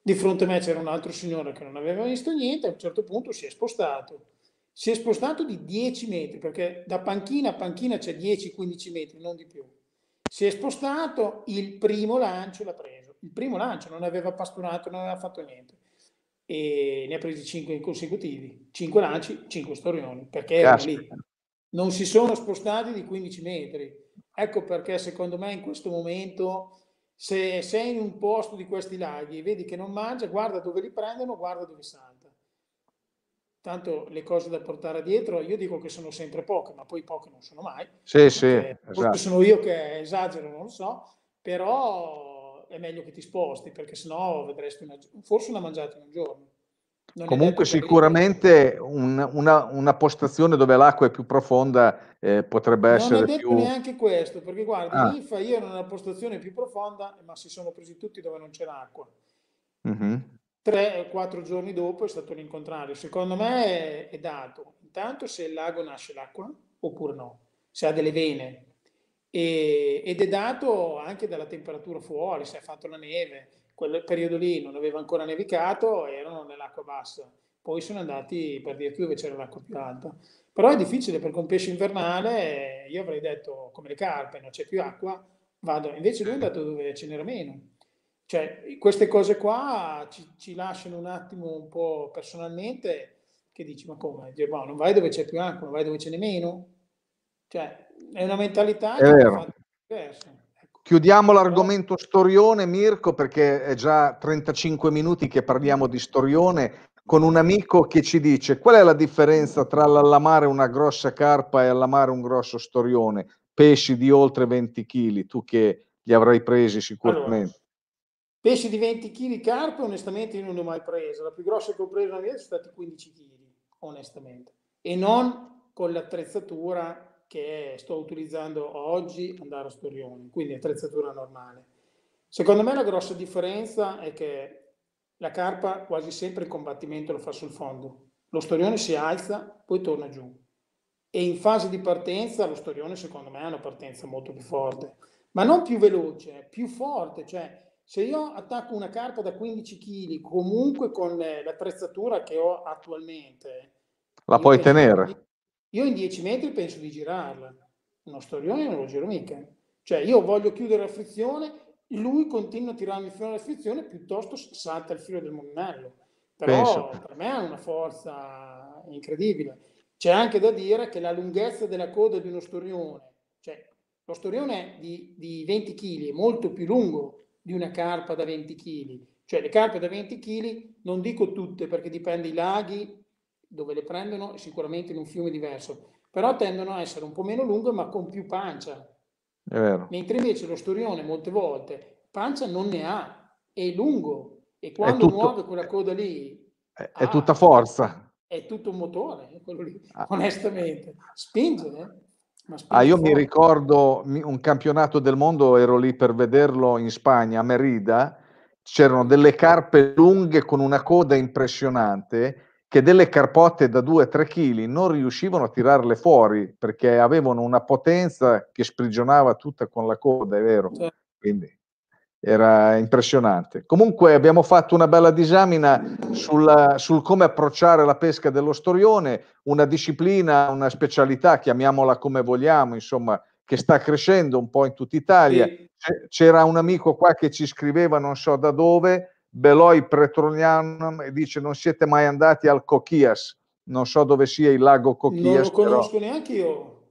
[SPEAKER 2] Di fronte a me c'era un altro signore che non aveva visto niente, a un certo punto si è spostato. Si è spostato di 10 metri, perché da panchina a panchina c'è 10-15 metri, non di più. Si è spostato, il primo lancio l'ha preso. Il primo lancio non aveva pasturato, non aveva fatto niente. E ne ha presi 5 consecutivi. 5 lanci, 5 storioni, perché erano lì. Non si sono spostati di 15 metri Ecco perché secondo me in questo momento, se sei in un posto di questi laghi e vedi che non mangia, guarda dove li prendono, guarda dove salta. Tanto le cose da portare dietro, io dico che sono sempre poche, ma poi poche non sono mai.
[SPEAKER 1] Sì, sì. Esatto.
[SPEAKER 2] sono io che esagero, non lo so, però è meglio che ti sposti perché sennò vedresti una, forse una mangiata in un giorno.
[SPEAKER 1] Non Comunque sicuramente un, una, una, postazione dove l'acqua è più profonda eh, potrebbe non essere
[SPEAKER 2] più... Non è
[SPEAKER 1] detto
[SPEAKER 2] neanche questo, perché guarda, ah. l'IFA io ero nella postazione più profonda, ma si sono presi tutti dove non c'era acqua. Mm-hmm. Tre o quattro giorni dopo è stato l'incontrario. Secondo me è, è dato, intanto se il lago nasce l'acqua oppure no, se ha delle vene. Ed è dato anche dalla temperatura fuori, se ha fatto la neve, quel periodo lì non aveva ancora nevicato, erano nell'acqua bassa. Poi sono andati per dirti dove c'era l'acqua più alta. Però è difficile perché un pesce invernale, io avrei detto come le carpe, non c'è più acqua, vado. Invece lui è andato dove ce n'era meno. Cioè, queste cose qua ci, ci lasciano un attimo un po' personalmente che dici, ma come? Dice, boh, non vai dove c'è più acqua, vai dove ce n'è meno. Cioè, è una mentalità
[SPEAKER 1] è diversa. Chiudiamo l'argomento storione, Mirko, perché è già 35 minuti che parliamo di storione, con un amico che ci dice qual è la differenza tra l'allamare una grossa carpa e allamare un grosso storione, pesci di oltre 20 kg, tu che li avrai presi sicuramente.
[SPEAKER 2] Pesci di 20 kg carpe, onestamente io non ne ho mai preso. La più grossa che ho preso nella mia sono stati 15 kg, onestamente. E non con l'attrezzatura che sto utilizzando oggi andare a Storione, quindi attrezzatura normale. Secondo me la grossa differenza è che la carpa quasi sempre il combattimento lo fa sul fondo. Lo storione si alza, poi torna giù. E in fase di partenza lo storione secondo me è una partenza molto più forte, ma non più veloce, più forte, cioè se io attacco una carpa da 15 kg, comunque con l'attrezzatura che ho attualmente,
[SPEAKER 1] la puoi tenere.
[SPEAKER 2] io in 10 metri penso di girarla. Uno storione non lo giro mica. Cioè io voglio chiudere la frizione, lui continua a tirarmi fino alla frizione, piuttosto salta il filo del mulinello. Però penso. per me ha una forza incredibile. C'è anche da dire che la lunghezza della coda di uno storione, cioè lo storione di, di 20 kg è molto più lungo di una carpa da 20 kg. Cioè le carpe da 20 kg, non dico tutte perché dipende i laghi dove le prendono sicuramente in un fiume diverso, però tendono a essere un po' meno lunghe ma con più pancia.
[SPEAKER 1] È vero.
[SPEAKER 2] Mentre invece lo storione molte volte pancia non ne ha, è lungo e quando tutto, muove quella coda lì...
[SPEAKER 1] È, è tutta forza.
[SPEAKER 2] È tutto un motore, quello lì, ah. onestamente. Spinge, eh?
[SPEAKER 1] Ah, io mi ricordo un campionato del mondo, ero lì per vederlo in Spagna, a Merida, c'erano delle carpe lunghe con una coda impressionante che delle carpotte da 2-3 kg non riuscivano a tirarle fuori perché avevano una potenza che sprigionava tutta con la coda, è vero. Certo. Quindi era impressionante. Comunque abbiamo fatto una bella disamina sul, sul, come approcciare la pesca dello storione, una disciplina, una specialità, chiamiamola come vogliamo, insomma, che sta crescendo un po' in tutta Italia. Sì. C'era un amico qua che ci scriveva, non so da dove, Beloi Pretronianum, e dice non siete mai andati al Cochias, non so dove sia il lago Cochias. Non
[SPEAKER 2] lo conosco però... neanche io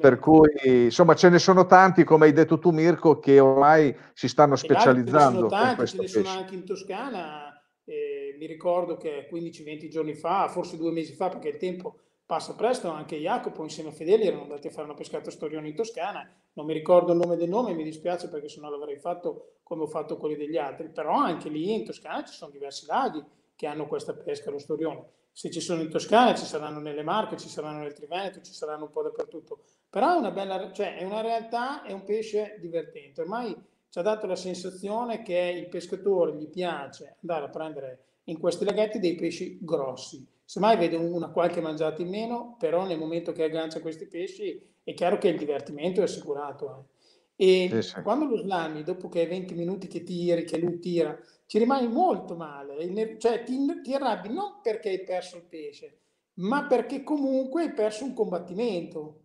[SPEAKER 1] per cui, insomma, ce ne sono tanti, come hai detto tu, Mirko, che ormai si stanno specializzando.
[SPEAKER 2] Ce ne sono tanti, ce ne sono anche in Toscana. Eh, mi ricordo che 15-20 giorni fa, forse due mesi fa, perché il tempo passa presto, anche Jacopo insieme a Fedeli erano andati a fare una pescata storione in Toscana. Non mi ricordo il nome del nome, mi dispiace perché sennò l'avrei fatto come ho fatto quelli degli altri. Però anche lì in Toscana ci sono diversi laghi che hanno questa pesca allo storione se ci sono in Toscana, ci saranno nelle Marche, ci saranno nel Triveneto, ci saranno un po' dappertutto. Però è una bella, cioè è una realtà, è un pesce divertente. Ormai ci ha dato la sensazione che il pescatore gli piace andare a prendere in questi laghetti dei pesci grossi. Semmai vede una qualche mangiata in meno, però nel momento che aggancia questi pesci è chiaro che il divertimento è assicurato. Eh. E sì, quando lo slami, dopo che hai 20 minuti che tiri, che lui tira, ci rimani molto male, cioè ti, ti arrabbi non perché hai perso il pesce, ma perché comunque hai perso un combattimento.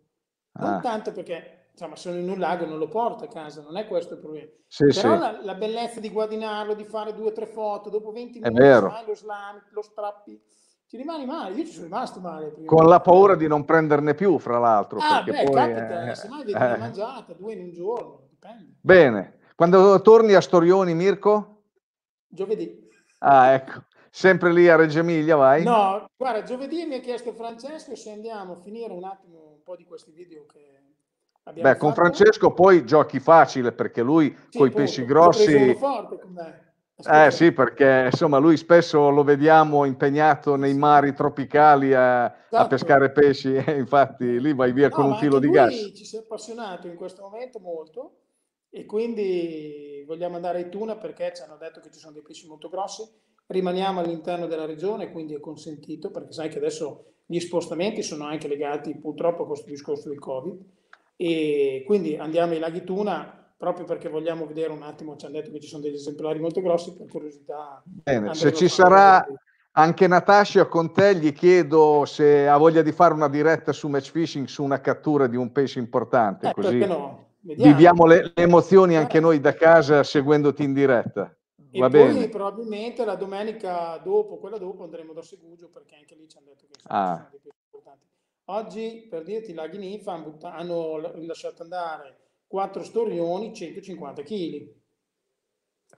[SPEAKER 2] Non ah. tanto perché, insomma, sono in un lago e non lo porto a casa, non è questo il problema. Sì, Però sì. La, la, bellezza di guadagnarlo, di fare due o tre foto, dopo 20 minuti fai lo slam, lo strappi, ci rimani male. Io ci sono rimasto male.
[SPEAKER 1] Prima. Con la paura di non prenderne più, fra l'altro.
[SPEAKER 2] Ah, beh, poi, capita, eh, se mai vedi eh. una mangiata, due in un giorno, dipende.
[SPEAKER 1] Bene. Quando torni a Storioni, Mirko?
[SPEAKER 2] Giovedì.
[SPEAKER 1] Ah, ecco. Sempre lì a Reggio Emilia, vai?
[SPEAKER 2] No, guarda, giovedì mi ha chiesto Francesco se andiamo a finire un attimo un po' di questi video che abbiamo
[SPEAKER 1] Beh, fatto. con Francesco poi giochi facile perché lui sì, con i pesci grossi...
[SPEAKER 2] forte con me.
[SPEAKER 1] Eh sì, perché insomma lui spesso lo vediamo impegnato nei mari tropicali a, esatto. a pescare pesci e infatti lì vai via no, con un filo di gas.
[SPEAKER 2] Ci si è appassionato in questo momento molto e quindi vogliamo andare ai tuna perché ci hanno detto che ci sono dei pesci molto grossi. Rimaniamo all'interno della regione, quindi è consentito, perché sai che adesso gli spostamenti sono anche legati purtroppo a questo discorso del Covid. E quindi andiamo ai laghi tuna proprio perché vogliamo vedere un attimo, ci hanno detto che ci sono degli esemplari molto grossi, per curiosità.
[SPEAKER 1] Bene, se ci sarà anche Natascia con te, gli chiedo se ha voglia di fare una diretta su match fishing su una cattura di un pesce importante.
[SPEAKER 2] Eh,
[SPEAKER 1] così.
[SPEAKER 2] Perché no?
[SPEAKER 1] Viviamo le, le, emozioni anche noi da casa seguendoti in diretta.
[SPEAKER 2] E Va poi bene. probabilmente la domenica dopo, quella dopo, andremo da Segugio perché anche lì ci hanno detto che sono, ah. sono importanti. Oggi, per dirti, la Ninfa hanno lasciato andare quattro storioni 150 kg.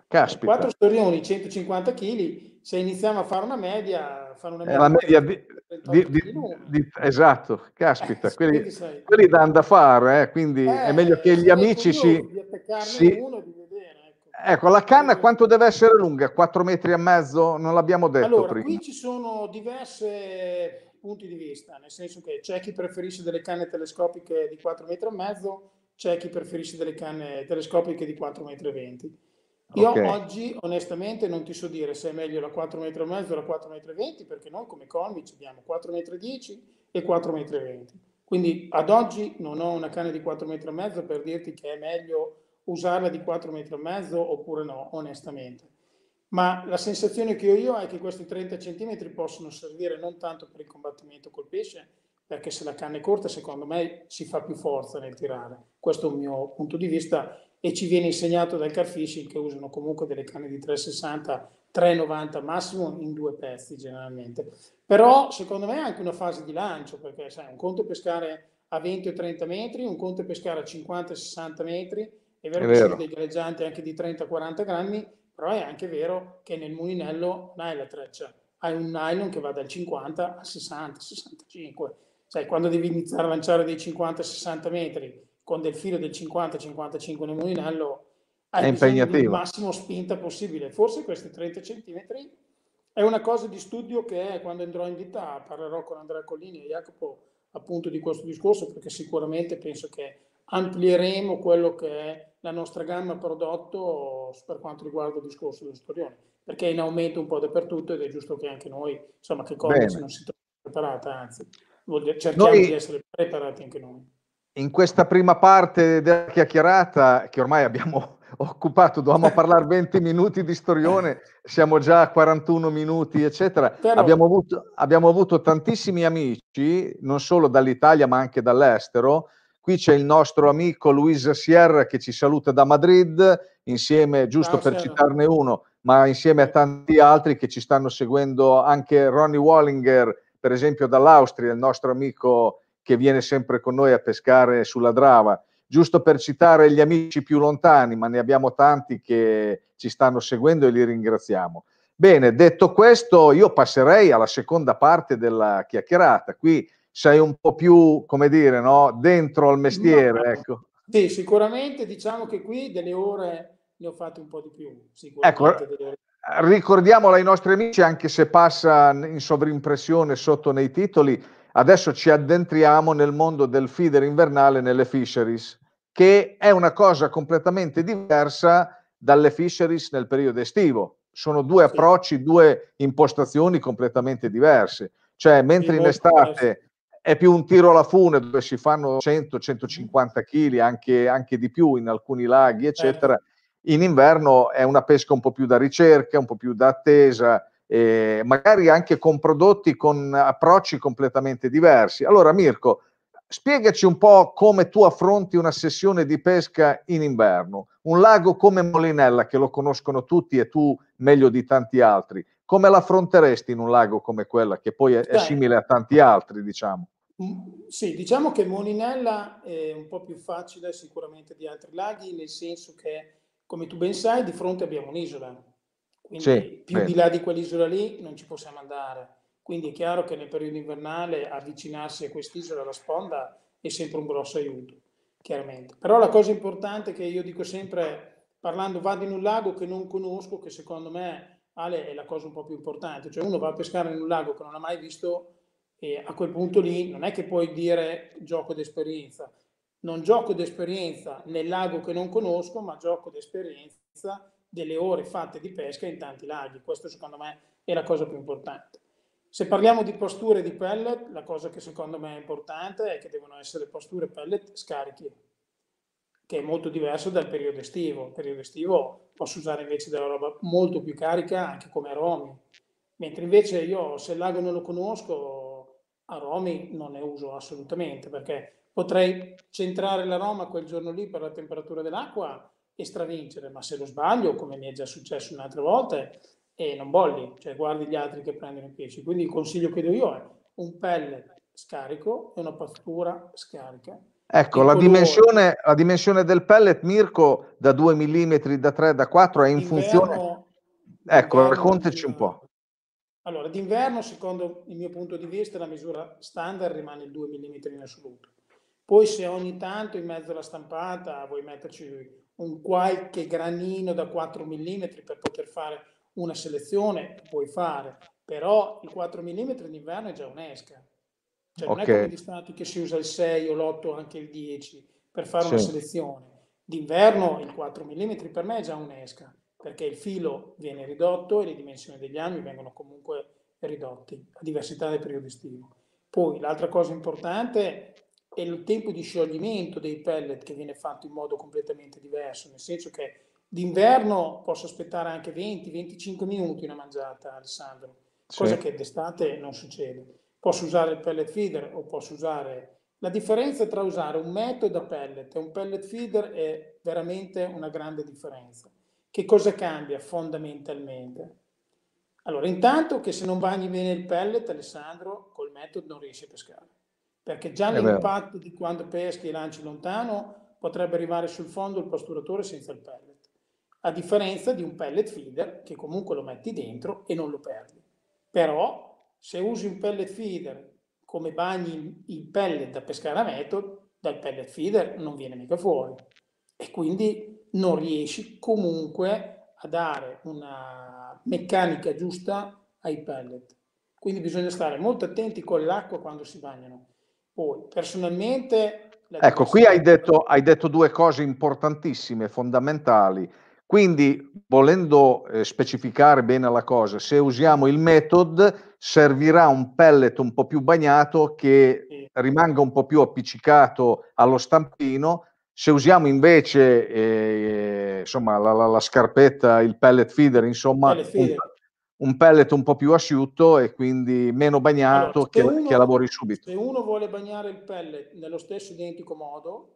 [SPEAKER 1] Caspita.
[SPEAKER 2] 4 storioni 150 kg, se iniziamo a fare una media, fare una
[SPEAKER 1] media, la media di, di, di, esatto, caspita, eh, quelli, quelli da andare a fare, eh, quindi eh, è meglio che gli amici si...
[SPEAKER 2] Di si uno, di vedere, ecco.
[SPEAKER 1] Ecco, la canna quanto deve essere lunga? 4 metri e mezzo? Non l'abbiamo detto
[SPEAKER 2] allora,
[SPEAKER 1] prima.
[SPEAKER 2] qui ci sono diversi punti di vista, nel senso che c'è chi preferisce delle canne telescopiche di 4 metri e mezzo, c'è chi preferisce delle canne telescopiche di 4 metri e 20. Io okay. oggi onestamente non ti so dire se è meglio la 4 metri e mezzo o la 4 metri e 20 perché noi come Colmic abbiamo 4 metri e 10 e 4 metri e 20. Quindi ad oggi non ho una canna di 4 metri e mezzo per dirti che è meglio usarla di 4 metri e mezzo oppure no, onestamente. Ma la sensazione che ho io è che questi 30 cm possono servire non tanto per il combattimento col pesce, perché se la canna è corta, secondo me si fa più forza nel tirare. Questo è un mio punto di vista e ci viene insegnato dal car fishing che usano comunque delle canne di 360, 390 massimo in due pezzi generalmente. Però secondo me è anche una fase di lancio, perché sai, un conto è pescare a 20 o 30 metri, un conto è pescare a 50 60 metri, è vero è che vero. sono dei galleggianti anche di 30-40 grammi, però è anche vero che nel mulinello non hai la treccia, hai un nylon che va dal 50 al 60-65. Cioè, quando devi iniziare a lanciare dei 50-60 metri con del filo del 50-55 nel mulinello, hai è impegnativo. il massimo spinta possibile. Forse questi 30 centimetri è una cosa di studio che quando andrò in vita parlerò con Andrea Collini e Jacopo appunto di questo discorso perché sicuramente penso che amplieremo quello che è la nostra gamma prodotto per quanto riguarda il discorso dello storione, perché è in aumento un po' dappertutto ed è giusto che anche noi, insomma, che Codex non si trovi preparata, anzi, cerchiamo noi, di essere preparati anche noi.
[SPEAKER 1] In questa prima parte della chiacchierata, che ormai abbiamo occupato, dovevamo parlare 20 minuti di storione, siamo già a 41 minuti, eccetera. Però... Abbiamo, avuto, abbiamo avuto tantissimi amici, non solo dall'Italia ma anche dall'estero, Qui c'è il nostro amico Luis Sierra che ci saluta da Madrid, insieme, giusto Ciao, per Sierra. citarne uno, ma insieme a tanti altri che ci stanno seguendo, anche Ronnie Wallinger, per esempio dall'Austria, il nostro amico che viene sempre con noi a pescare sulla Drava. Giusto per citare gli amici più lontani, ma ne abbiamo tanti che ci stanno seguendo e li ringraziamo. Bene, detto questo, io passerei alla seconda parte della chiacchierata. Qui sei un po' più, come dire, no? dentro al mestiere. No, ecco.
[SPEAKER 2] Sì, sicuramente diciamo che qui delle ore ne ho fatte un po' di più.
[SPEAKER 1] Ecco, ricordiamolo ai nostri amici, anche se passa in sovrimpressione sotto nei titoli, adesso ci addentriamo nel mondo del feeder invernale nelle fisheries, che è una cosa completamente diversa dalle fisheries nel periodo estivo. Sono due approcci, due impostazioni completamente diverse. Cioè, mentre in estate è più un tiro alla fune dove si fanno 100-150 kg, anche, anche, di più in alcuni laghi, eccetera. In inverno è una pesca un po' più da ricerca, un po' più da attesa, eh, magari anche con prodotti con approcci completamente diversi. Allora, Mirko, spiegaci un po' come tu affronti una sessione di pesca in inverno. Un lago come Molinella, che lo conoscono tutti e tu meglio di tanti altri, come l'affronteresti in un lago come quella, che poi è, è simile a tanti altri, diciamo?
[SPEAKER 2] Mm, sì, diciamo che Moninella è un po' più facile sicuramente di altri laghi, nel senso che, come tu ben sai, di fronte abbiamo un'isola. Quindi sì, più bene. di là di quell'isola lì non ci possiamo andare. Quindi è chiaro che nel periodo invernale avvicinarsi a quest'isola, alla sponda, è sempre un grosso aiuto, chiaramente. Però la cosa importante che io dico sempre, parlando, vado in un lago che non conosco, che secondo me Ale è la cosa un po' più importante. Cioè uno va a pescare in un lago che non ha mai visto e a quel punto lì non è che puoi dire gioco d'esperienza. Non gioco d'esperienza nel lago che non conosco, ma gioco d'esperienza delle ore fatte di pesca in tanti laghi. Questo secondo me è la cosa più importante. Se parliamo di posture di pellet, la cosa che secondo me è importante è che devono essere posture pellet scarichi, che è molto diverso dal periodo estivo. Il periodo estivo posso usare invece della roba molto più carica anche come aromi, mentre invece io se il lago non lo conosco aromi non ne uso assolutamente perché potrei centrare l'aroma quel giorno lì per la temperatura dell'acqua e stravincere, ma se lo sbaglio, come mi è già successo un'altra volta, e non bolli, cioè guardi gli altri che prendono i pesci. Quindi il consiglio che do io è un pellet scarico e una pastura scarica.
[SPEAKER 1] Ecco, la dimensione, la dimensione, del pellet, Mirko, da 2 mm, da 3, da 4 è in funzione... Ecco, raccontaci un po'.
[SPEAKER 2] Allora, d'inverno, secondo il mio punto di vista, la misura standard rimane il 2 mm in assoluto. Poi se ogni tanto in mezzo alla stampata vuoi metterci un qualche granino da 4 mm per poter fare una selezione, puoi fare, però il 4 mm in inverno è già un'esca. Cioè non okay. è come gli stati che si usa il 6 o l'8 anche il 10 per fare sì. una selezione. D'inverno il 4 mm per me è già un'esca, perché il filo viene ridotto e le dimensioni degli anni vengono comunque ridotti, a diversità del periodo estivo. Poi l'altra cosa importante è il tempo di scioglimento dei pellet che viene fatto in modo completamente diverso, nel senso che d'inverno posso aspettare anche 20-25 minuti una mangiata, Alessandro, cosa sì. che d'estate non succede. Posso usare il pellet feeder o posso usare... La differenza tra usare un metodo da pellet e un pellet feeder è veramente una grande differenza. Che cosa cambia fondamentalmente? Allora, intanto che se non bagni bene il pellet, Alessandro, col metodo non riesci a pescare. Perché già l'impatto di quando peschi e lanci lontano potrebbe arrivare sul fondo il pasturatore senza il pellet. A differenza di un pellet feeder che comunque lo metti dentro e non lo perdi. Però se usi un pellet feeder come bagni il pellet da pescare a metodo, dal pellet feeder non viene mica fuori. E quindi non riesci comunque a dare una meccanica giusta ai pellet. Quindi bisogna stare molto attenti con l'acqua quando si bagnano. Poi, personalmente...
[SPEAKER 1] Ecco, qui hai detto, hai detto due cose importantissime, fondamentali. Quindi, volendo eh, specificare bene la cosa, se usiamo il metodo, servirà un pellet un po' più bagnato che sì. rimanga un po' più appiccicato allo stampino se usiamo invece eh, insomma, la, la, la, scarpetta, il pellet feeder, insomma, pellet feeder. Un, un, pellet un po' più asciutto e quindi meno bagnato allora, che, uno, che, lavori subito.
[SPEAKER 2] Se uno vuole bagnare il pellet nello stesso identico modo,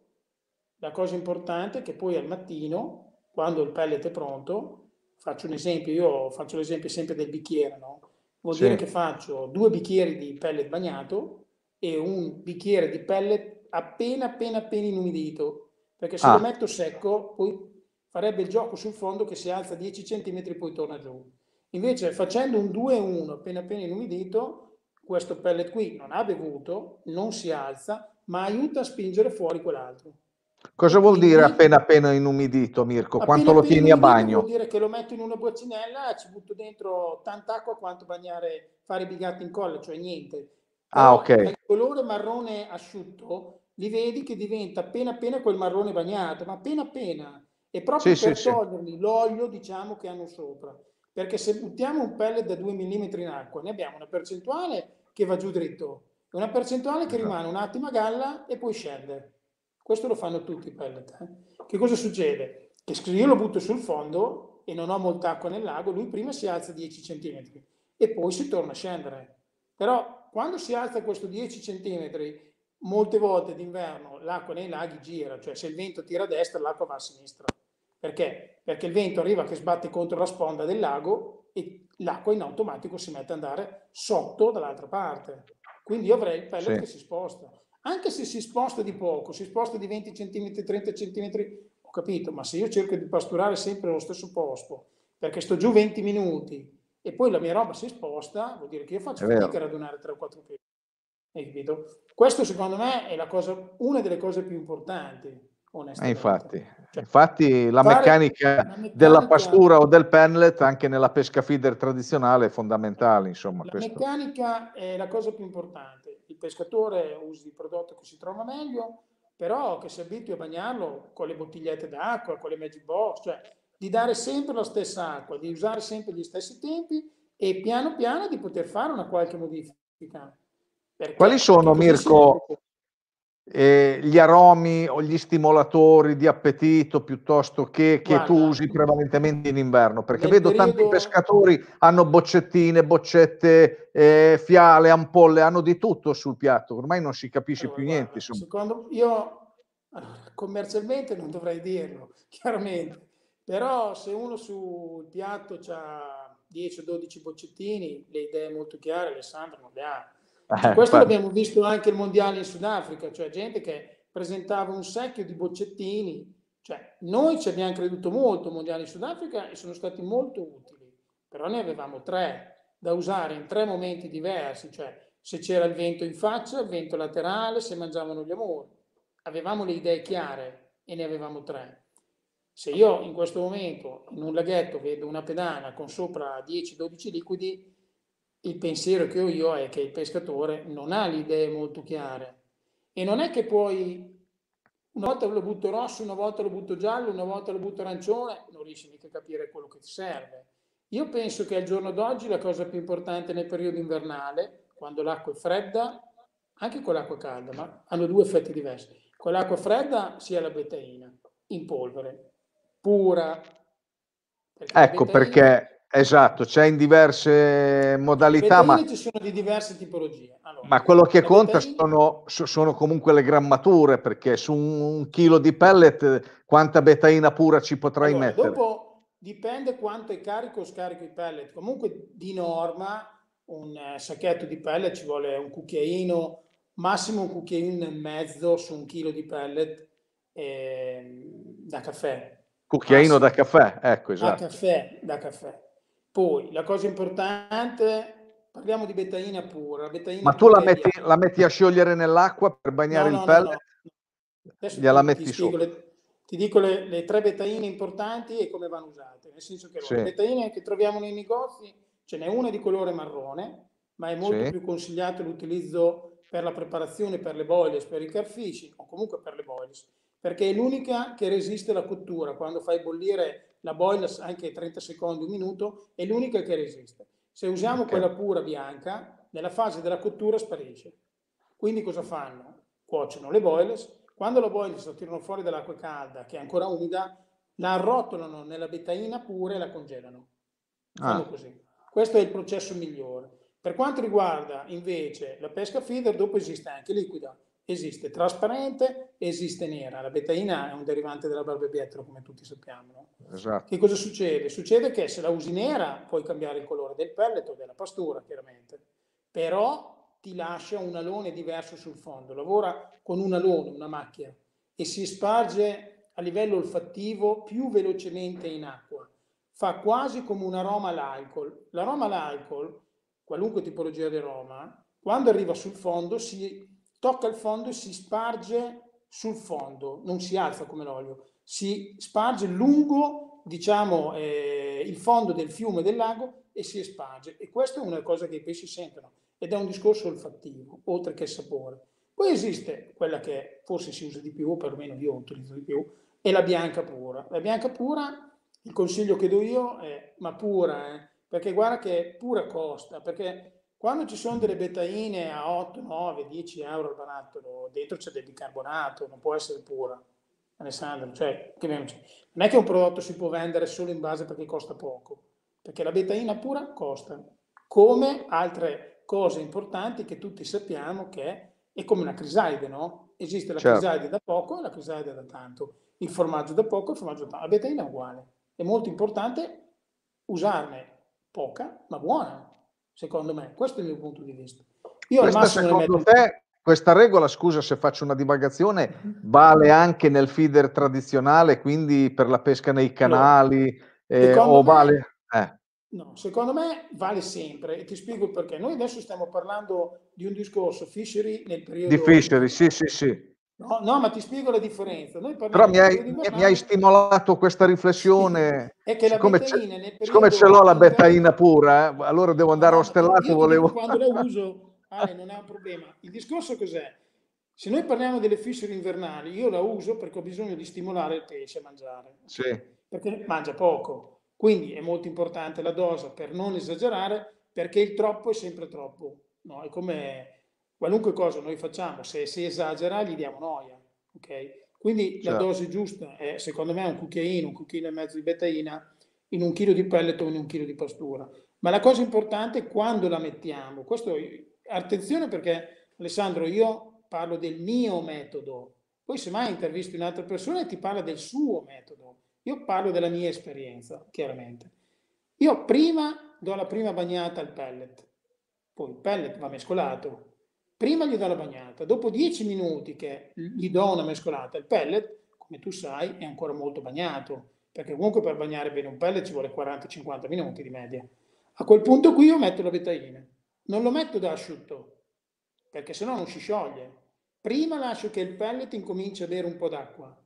[SPEAKER 2] la cosa importante è che poi al mattino, quando il pellet è pronto, faccio un esempio, io faccio l'esempio sempre del bicchiere, no? Vuol sì. dire che faccio due bicchieri di pellet bagnato e un bicchiere di pellet appena appena appena inumidito perché se ah. lo metto secco poi farebbe il gioco sul fondo che si alza 10 cm e poi torna giù. Invece facendo un 2-1 appena appena inumidito, questo pellet qui non ha bevuto, non si alza, ma aiuta a spingere fuori quell'altro.
[SPEAKER 1] Cosa vuol dire appena appena inumidito, Mirko? Appena Quanto lo tieni a bagno?
[SPEAKER 2] Vuol dire che lo metto in una boccinella e ci butto dentro tanta acqua quanto bagnare, fare i bigatti in colla, cioè niente.
[SPEAKER 1] Ah, ok.
[SPEAKER 2] Il colore marrone asciutto li vedi che diventa appena appena quel marrone bagnato, ma appena appena. E proprio sì, per sì, toglierli sì. l'olio, diciamo, che hanno sopra. Perché se buttiamo un pellet da 2 mm in acqua, ne abbiamo una percentuale che va giù dritto, e una percentuale che rimane un attimo a galla e poi scende. Questo lo fanno tutti i pellet. Eh? Che cosa succede? Che se io lo butto sul fondo e non ho molta acqua nel lago, lui prima si alza 10 cm e poi si torna a scendere. Però quando si alza questo 10 cm molte volte d'inverno l'acqua nei laghi gira, cioè se il vento tira a destra l'acqua va a sinistra. Perché? Perché il vento arriva che sbatte contro la sponda del lago e l'acqua in automatico si mette ad andare sotto dall'altra parte. Quindi io avrei il pellet sì. che si sposta. Anche se si sposta di poco, si sposta di 20 cm, 30 cm, ho capito, ma se io cerco di pasturare sempre nello stesso posto, perché sto giù 20 minuti e poi la mia roba si sposta, vuol dire che io faccio fatica a radunare 3 o 4 pesi. Hai capito? Questo secondo me è cosa, una delle cose più importanti.
[SPEAKER 1] Eh, infatti, cioè, infatti la meccanica, meccanica, della pastura o del penlet anche nella pesca feeder tradizionale è fondamentale. Insomma,
[SPEAKER 2] la questo. meccanica è la cosa più importante. Il pescatore usa il prodotto che si trova meglio, però che si abitui a bagnarlo con le bottigliette d'acqua, con le magic box, cioè di dare sempre la stessa acqua, di usare sempre gli stessi tempi e piano piano di poter fare una qualche modifica.
[SPEAKER 1] Perché? Quali sono, Mirko, eh, gli aromi o gli stimolatori di appetito piuttosto che, che Guarda, tu usi prevalentemente in inverno? Perché vedo periodo... tanti pescatori hanno boccettine, boccette, eh, fiale, ampolle, hanno di tutto sul piatto, ormai non si capisce allora, più niente.
[SPEAKER 2] Insomma. Secondo io commercialmente non dovrei dirlo, chiaramente, però se uno sul piatto ha 10 o 12 boccettini, le idee molto chiare, Alessandro non le ha eh, Questo l'abbiamo visto anche il mondiale in Sudafrica, cioè gente che presentava un secchio di boccettini. Cioè, noi ci abbiamo creduto molto al mondiale in Sudafrica e sono stati molto utili, però ne avevamo tre da usare in tre momenti diversi, cioè se c'era il vento in faccia, il vento laterale, se mangiavano gli amori. Avevamo le idee chiare e ne avevamo tre. Se io in questo momento in un laghetto vedo una pedana con sopra 10-12 liquidi, il pensiero che ho io è che il pescatore non ha le idee molto chiare e non è che poi una volta lo butto rosso, una volta lo butto giallo, una volta lo butto arancione, non riesci mica a capire quello che ti serve. Io penso che al giorno d'oggi la cosa più importante nel periodo invernale, quando l'acqua è fredda, anche con l'acqua calda, ma hanno due effetti diversi. Con l'acqua fredda sia la betaina in polvere, pura.
[SPEAKER 1] Perché ecco betaina, perché Esatto, c'è in diverse modalità.
[SPEAKER 2] Ma ci sono di diverse tipologie.
[SPEAKER 1] Allora, ma quello che conta sono, sono, comunque le grammature, perché su un chilo di pellet quanta betaina pura ci potrai allora, mettere?
[SPEAKER 2] Dopo dipende quanto è carico o scarico i pellet. Comunque di norma un eh, sacchetto di pellet ci vuole un cucchiaino, massimo un cucchiaino e mezzo su un chilo di pellet eh, da caffè.
[SPEAKER 1] Cucchiaino massimo. da caffè, ecco esatto.
[SPEAKER 2] Da caffè, da caffè. Poi la cosa importante, parliamo di betaina pura. Betaina
[SPEAKER 1] Ma tu la metti, la metti, a sciogliere nell'acqua per bagnare no, il no, pellet? No, Gliela ti, metti ti su.
[SPEAKER 2] Le, ti dico le, le, tre betaine importanti e come vanno usate. Nel senso che sì. le betaine che troviamo nei negozi, ce n'è una di colore marrone, ma è molto sì. più consigliato l'utilizzo per la preparazione per le boilies, per i carfici o comunque per le boilies, perché è l'unica che resiste alla cottura. Quando fai bollire la boiler anche 30 secondi, un minuto, è l'unica che resiste. Se usiamo okay. quella pura bianca, nella fase della cottura sparisce. Quindi cosa fanno? Cuociono le boilers, quando la boiler la tirano fuori dall'acqua calda, che è ancora umida, la arrotolano nella betaina pura e la congelano. Fanno ah. così. Questo è il processo migliore. Per quanto riguarda invece la pesca feeder, dopo esiste anche liquida esiste trasparente, esiste nera. La betaina è un derivante della barbabietro, come tutti sappiamo. No? Esatto. Che cosa succede? Succede che se la usi nera puoi cambiare il colore del pellet o della pastura, chiaramente, però ti lascia un alone diverso sul fondo. Lavora con un alone, una macchia, e si sparge a livello olfattivo più velocemente in acqua. Fa quasi come un aroma all'alcol. L'aroma all'alcol, qualunque tipologia di aroma, quando arriva sul fondo si tocca il fondo e si sparge sul fondo, non si alza come l'olio, si sparge lungo, diciamo, eh, il fondo del fiume del lago e si sparge. E questa è una cosa che i pesci sentono ed è un discorso olfattivo, oltre che sapore. Poi esiste quella che forse si usa di più, o perlomeno io utilizzo di più, è la bianca pura. La bianca pura, il consiglio che do io è, ma pura, eh, perché guarda che pura costa, perché quando ci sono delle betaine a 8, 9, 10 euro al barattolo, dentro c'è del bicarbonato, non può essere pura. Alessandro, cioè, non è che un prodotto si può vendere solo in base perché costa poco, perché la betaina pura costa, come altre cose importanti che tutti sappiamo che è come una crisalide, no? Esiste la certo. crisalide da poco e la crisalide da tanto, il formaggio da poco e il formaggio da tanto. La betaina è uguale, è molto importante usarne poca ma buona, secondo me. Questo è il mio punto di vista.
[SPEAKER 1] Io questa, al massimo secondo metto... te, questa regola, scusa se faccio una divagazione, vale anche nel feeder tradizionale, quindi per la pesca nei canali, no. eh, o me, vale... Eh.
[SPEAKER 2] No, secondo me vale sempre e ti spiego perché. Noi adesso stiamo parlando di un discorso fishery nel periodo...
[SPEAKER 1] Di fishery, sì, sì, sì.
[SPEAKER 2] No, no, ma ti spiego la differenza.
[SPEAKER 1] Però mi hai, mi hai, stimolato questa riflessione.
[SPEAKER 2] Sì, è che siccome,
[SPEAKER 1] c'è, siccome ce l'ho la betaina pura, eh, allora devo andare no, ostellato. Volevo...
[SPEAKER 2] Quando la uso, Ale, non è un problema. Il discorso cos'è? Se noi parliamo delle fishery invernali, io la uso perché ho bisogno di stimolare il pesce a mangiare.
[SPEAKER 1] Sì.
[SPEAKER 2] Perché mangia poco. Quindi è molto importante la dose per non esagerare, perché il troppo è sempre troppo. No? È come qualunque cosa noi facciamo, se si esagera, gli diamo noia. Okay? Quindi certo. la dose giusta è, secondo me, un cucchiaino, un cucchiaino e mezzo di betaina in un chilo di pellet o in un chilo di pastura. Ma la cosa importante è quando la mettiamo. Questo, attenzione perché, Alessandro, io parlo del mio metodo. Poi se mai intervisti un'altra persona e ti parla del suo metodo. Io parlo della mia esperienza, chiaramente. Io prima do la prima bagnata al pellet, poi il pellet va mescolato, prima gli do la bagnata, dopo 10 minuti che gli do una mescolata, il pellet, come tu sai, è ancora molto bagnato, perché comunque per bagnare bene un pellet ci vuole 40-50 minuti di media. A quel punto qui io metto la betaina, non lo metto da asciutto, perché sennò non si scioglie. Prima lascio che il pellet incominci a bere un po' d'acqua,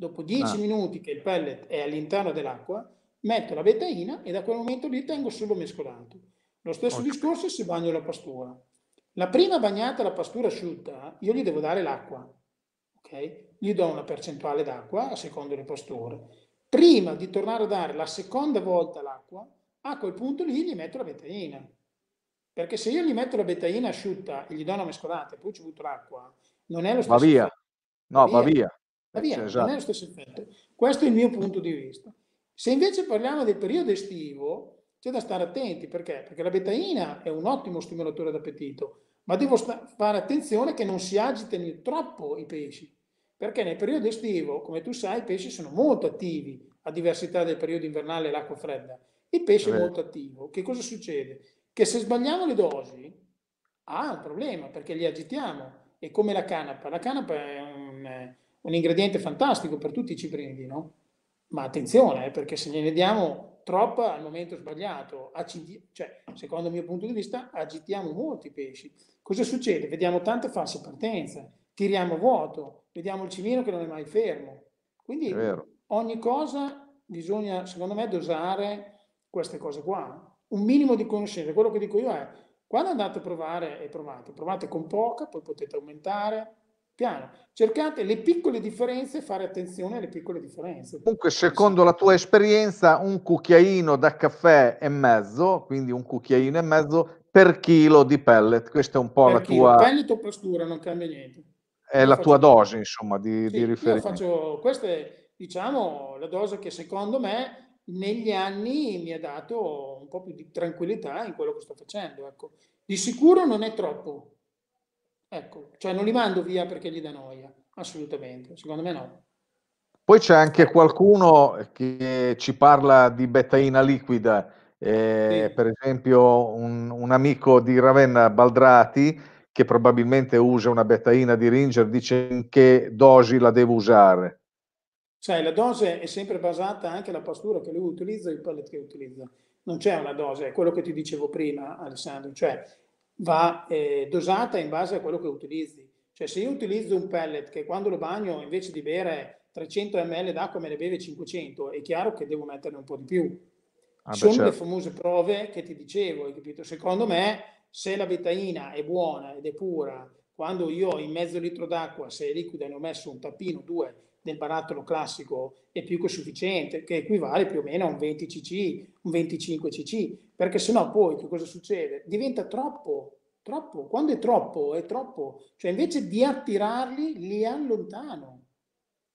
[SPEAKER 2] Dopo 10 ah. minuti che il pellet è all'interno dell'acqua, metto la betaina e da quel momento lì tengo solo mescolato. Lo stesso okay. discorso se bagno la pastura. La prima bagnata la pastura asciutta, io gli devo dare l'acqua, ok? Gli do una percentuale d'acqua a secondo le pasture. Prima di tornare a dare la seconda volta l'acqua, a quel punto lì gli metto la betaina. Perché se io gli metto la betaina asciutta e gli do una mescolata e poi ci butto l'acqua, non è lo stesso
[SPEAKER 1] Va via. Effetto. No, va via.
[SPEAKER 2] Va via, esatto. non è lo stesso effetto. Questo è il mio punto di vista. Se invece parliamo del periodo estivo, c'è da stare attenti perché? Perché la betaina è un ottimo stimolatore d'appetito, ma devo fare attenzione che non si agitino troppo i pesci, perché nel periodo estivo, come tu sai, i pesci sono molto attivi, a diversità del periodo invernale e l'acqua fredda. Il pesce è molto attivo. Che cosa succede? Che se sbagliamo le dosi, ha un problema perché li agitiamo. È come la canapa. La canapa è un, un ingrediente fantastico per tutti i cipridi, no? Ma attenzione, eh, perché se gliene diamo troppa al momento sbagliato, acidi- cioè, secondo il mio punto di vista, agitiamo molti pesci. Cosa succede? Vediamo tante false partenze, tiriamo vuoto, vediamo il cimino che non è mai fermo. Quindi ogni cosa bisogna, secondo me, dosare queste cose qua. Un minimo di conoscenza. Quello che dico io è, quando andate a provare e provate, provate con poca, poi potete aumentare, piano. Cercate le piccole differenze fare attenzione alle piccole differenze.
[SPEAKER 1] Comunque, secondo la tua esperienza, un cucchiaino da caffè e mezzo, quindi un cucchiaino e mezzo per chilo di pellet. Questa è un po' per la chilo. tua...
[SPEAKER 2] Pellet o pastura, non cambia niente.
[SPEAKER 1] È io la tua dose, insomma, di, sì, di riferimento.
[SPEAKER 2] Io faccio, questa è, diciamo, la dose che secondo me negli anni mi ha dato un po' più di tranquillità in quello che sto facendo. Ecco. Di sicuro non è troppo, Ecco, cioè non li mando via perché gli dà noia, assolutamente, secondo me no.
[SPEAKER 1] Poi c'è anche qualcuno che ci parla di betaina liquida, eh, sì. per esempio un, un, amico di Ravenna, Baldrati, che probabilmente usa una betaina di Ringer, dice in che dosi la devo usare.
[SPEAKER 2] Sai, la dose è sempre basata anche alla pastura che lui utilizza e il pellet che utilizza. Non c'è una dose, è quello che ti dicevo prima, Alessandro, cioè va eh, dosata in base a quello che utilizzi. Cioè se io utilizzo un pellet che quando lo bagno invece di bere 300 ml d'acqua me ne beve 500, è chiaro che devo metterne un po' di più. Ah, Sono certo. le famose prove che ti dicevo, hai capito? Secondo me se la betaina è buona ed è pura, quando io in mezzo litro d'acqua, se è liquida ne ho messo un tappino, due del barattolo classico, è più che sufficiente, che equivale più o meno a un 20 cc, un 25 cc, perché sennò poi che cosa succede? Diventa troppo, troppo. Quando è troppo, è troppo. Cioè invece di attirarli, li allontano.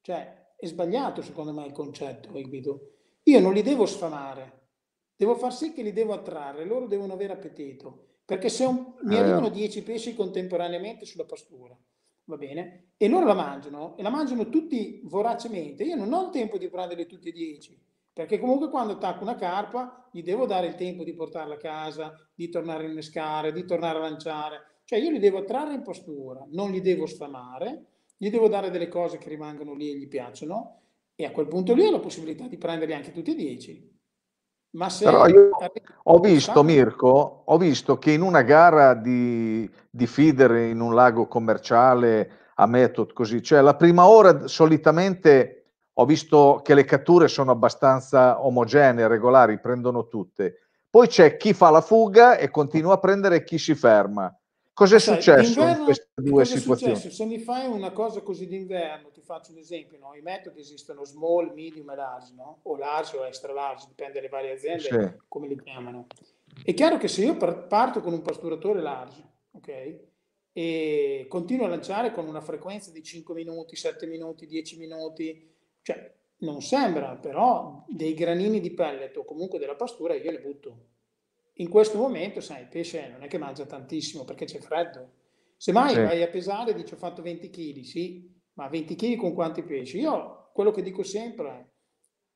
[SPEAKER 2] Cioè è sbagliato secondo me il concetto, capito? Io non li devo sfamare, devo far sì che li devo attrarre, loro devono avere appetito, perché se un, mi arrivano 10 pesci contemporaneamente sulla pastura, va bene? E loro la mangiano, e la mangiano tutti voracemente, io non ho il tempo di prenderli tutti e 10, perché comunque quando attacco una carpa gli devo dare il tempo di portarla a casa, di tornare a innescare, di tornare a lanciare. Cioè io li devo trarre in postura, non li devo sfamare, gli devo dare delle cose che rimangono lì e gli piacciono e a quel punto lì ho la possibilità di prenderli anche tutti e dieci.
[SPEAKER 1] Ma se Però io ho visto, Mirko, ho visto che in una gara di, di feeder in un lago commerciale a method così, cioè la prima ora solitamente ho visto che le catture sono abbastanza omogenee, regolari, prendono tutte. Poi c'è chi fa la fuga e continua a prendere chi si ferma. Cos'è cioè, successo in queste due situazioni?
[SPEAKER 2] Se mi fai una cosa così d'inverno, faccio un esempio, no? i metodi esistono small, medium e large, no? o large o extra large, dipende dalle varie aziende sì. come li chiamano. È chiaro che se io parto con un pasturatore large, ok? E continuo a lanciare con una frequenza di 5 minuti, 7 minuti, 10 minuti, cioè, non sembra, però dei granini di pellet o comunque della pastura io le butto. In questo momento, sai, il pesce non è che mangia tantissimo perché c'è freddo. Semmai sì. vai a pesare e dici ho fatto 20 kg, sì, ma 20 kg con quanti pesci? Io quello che dico sempre è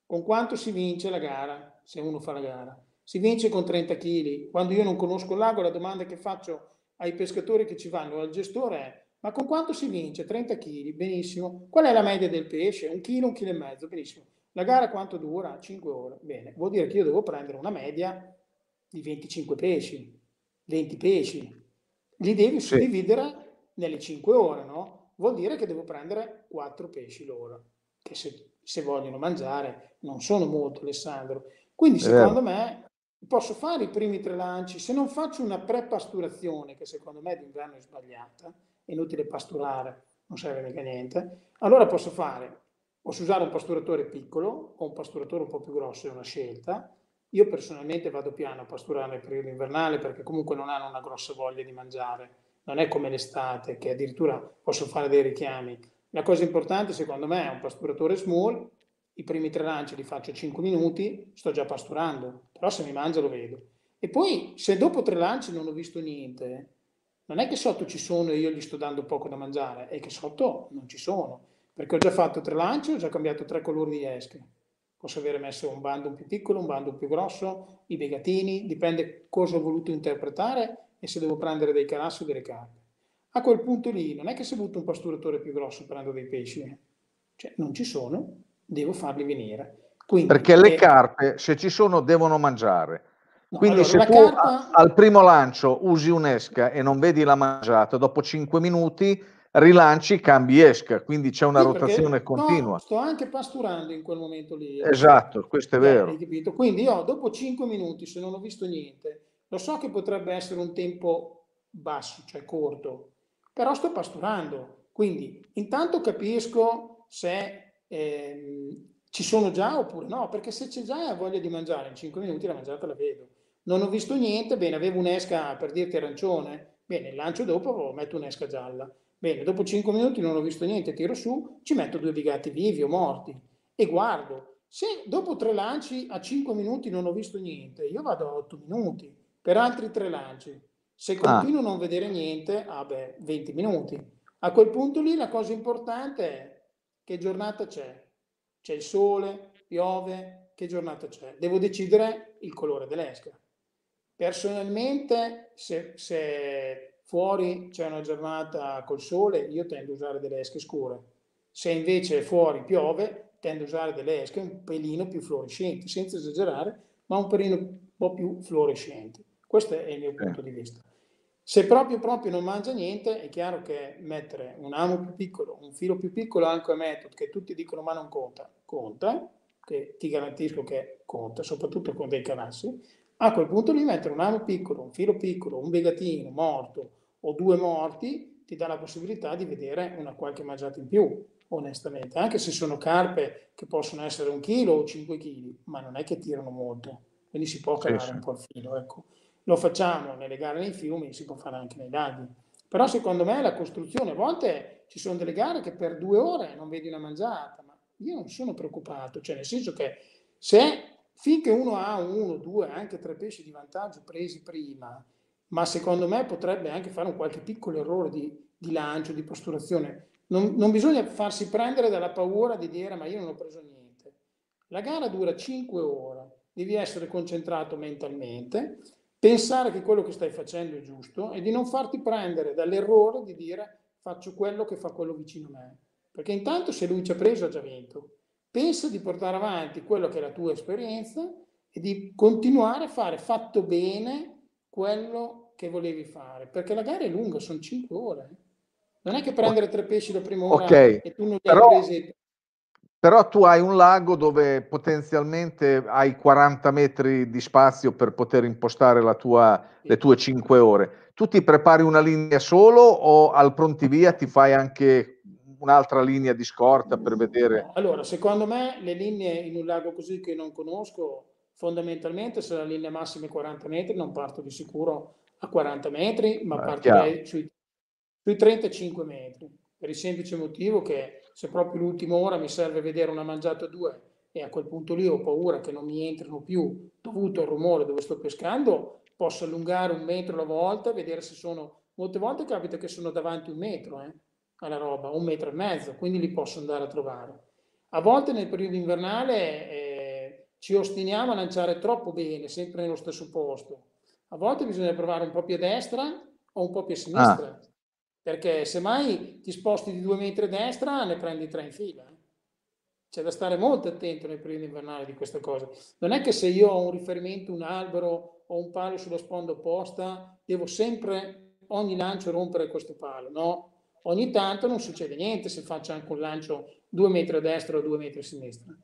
[SPEAKER 2] con quanto si vince la gara, se uno fa la gara. Si vince con 30 kg. Quando io non conosco il lago, la domanda che faccio ai pescatori che ci vanno, al gestore è ma con quanto si vince? 30 kg, benissimo. Qual è la media del pesce? Un chilo, un chilo e mezzo, benissimo. La gara quanto dura? 5 ore. Bene, vuol dire che io devo prendere una media di 25 pesci, 20 pesci. Li devi sì. suddividere nelle 5 ore, no? Vuol dire che devo prendere 4 pesci l'ora. che se, se vogliono mangiare non sono molto, Alessandro. Quindi secondo me posso fare i primi tre lanci, se non faccio una prepasturazione, che secondo me d'inverno è sbagliata, è inutile pasturare, non serve mica niente, allora posso fare, posso usare un pasturatore piccolo o un pasturatore un po' più grosso, è una scelta. Io personalmente vado piano a pasturare nel periodo invernale perché comunque non hanno una grossa voglia di mangiare, non è come l'estate che addirittura posso fare dei richiami. La cosa importante secondo me è un pasturatore small, i primi tre lanci li faccio 5 minuti, sto già pasturando, però se mi mangia lo vedo. E poi se dopo tre lanci non ho visto niente, non è che sotto ci sono e io gli sto dando poco da mangiare, è che sotto non ci sono, perché ho già fatto tre lanci, ho già cambiato tre colori di esche. Posso avere messo un bando più piccolo, un bando più grosso, i begatini, dipende cosa ho voluto interpretare e se devo prendere dei calassi o delle carpe. A quel punto lì non è che se butto un pasturatore più grosso prendo dei pesci, cioè non ci sono, devo farli venire.
[SPEAKER 1] Quindi, Perché le carpe, se ci sono, devono mangiare. No, Quindi allora, se tu carpa... al primo lancio usi un'esca e non vedi la mangiata, dopo 5 minuti rilanci, cambi esca, quindi c'è una sì, rotazione continua. No,
[SPEAKER 2] sto anche pasturando in quel momento lì.
[SPEAKER 1] Eh. Esatto, questo è vero.
[SPEAKER 2] Eh, quindi io dopo 5 minuti, se non ho visto niente, lo so che potrebbe essere un tempo basso, cioè corto, però sto pasturando. Quindi intanto capisco se eh, ci sono già oppure no, perché se c'è già voglia di mangiare in 5 minuti la mangiata la vedo. Non ho visto niente, bene, avevo un'esca per dirti arancione, bene, lancio dopo metto un'esca gialla. Bene, dopo 5 minuti non ho visto niente, tiro su, ci metto due bigati vivi o morti e guardo. Se dopo tre lanci a 5 minuti non ho visto niente, io vado a 8 minuti per altri tre lanci. Se ah. continuo ah. a non vedere niente, ah beh, 20 minuti. A quel punto lì la cosa importante è che giornata c'è? C'è il sole, piove, che giornata c'è? Devo decidere il colore dell'esca. Personalmente, se, se fuori c'è una giornata col sole, io tendo a usare delle esche scure. Se invece fuori piove, tendo a usare delle esche un pelino più fluorescenti, senza esagerare, ma un pelino un po' più fluorescenti. Questo è il mio punto di vista. Se proprio, proprio non mangia niente, è chiaro che mettere un amo più piccolo, un filo più piccolo anche a metodo, che tutti dicono ma non conta, conta, che ti garantisco che conta, soprattutto con dei canassi, a quel punto lì mettere un amo piccolo, un filo piccolo, un begatino morto o due morti, ti dà la possibilità di vedere una qualche mangiata in più, onestamente, anche se sono carpe che possono essere un chilo o cinque chili, ma non è che tirano molto, quindi si può calare sì, sì. un po' il filo, ecco. Lo facciamo nelle gare nei fiumi, si può fare anche nei laghi. Però secondo me la costruzione, a volte ci sono delle gare che per due ore non vedi una mangiata, ma io non sono preoccupato, cioè nel senso che se finché uno ha uno, due, anche tre pesci di vantaggio presi prima, ma secondo me potrebbe anche fare un qualche piccolo errore di, di lancio, di posturazione. Non, non, bisogna farsi prendere dalla paura di dire ma io non ho preso niente. La gara dura 5 ore, devi essere concentrato mentalmente pensare che quello che stai facendo è giusto e di non farti prendere dall'errore di dire faccio quello che fa quello vicino a me. Perché intanto se lui ci ha preso ha già vinto. Pensa di portare avanti quello che è la tua esperienza e di continuare a fare fatto bene quello che volevi fare. Perché la gara è lunga, sono 5 ore. Non è che prendere tre pesci la prima ora okay. e tu non li Però... hai presi
[SPEAKER 1] però tu hai un lago dove potenzialmente hai 40 metri di spazio per poter impostare tua, le tue 5 ore. Tu ti prepari una linea solo o al prontivia ti fai anche un'altra linea di scorta per vedere?
[SPEAKER 2] Allora, secondo me le linee in un lago così che non conosco, fondamentalmente se la linea massima è 40 metri non parto di sicuro a 40 metri, ma partirei sui, sui 35 metri, per il semplice motivo che se proprio l'ultima ora mi serve vedere una mangiata o due e a quel punto lì ho paura che non mi entrino più dovuto al rumore dove sto pescando, posso allungare un metro alla volta vedere se sono... Molte volte capita che sono davanti un metro eh, alla roba, un metro e mezzo, quindi li posso andare a trovare. A volte nel periodo invernale eh, ci ostiniamo a lanciare troppo bene, sempre nello stesso posto. A volte bisogna provare un po' più a destra o un po' più a sinistra. Ah perché se mai ti sposti di due metri a destra ne prendi tre in fila. Eh. C'è da stare molto attento nel periodo invernale di queste cose. Non è che se io ho un riferimento, un albero o un palo sulla sponda opposta, devo sempre ogni lancio rompere questo palo, no? Ogni tanto non succede niente se faccio anche un lancio due metri a destra o due metri a sinistra.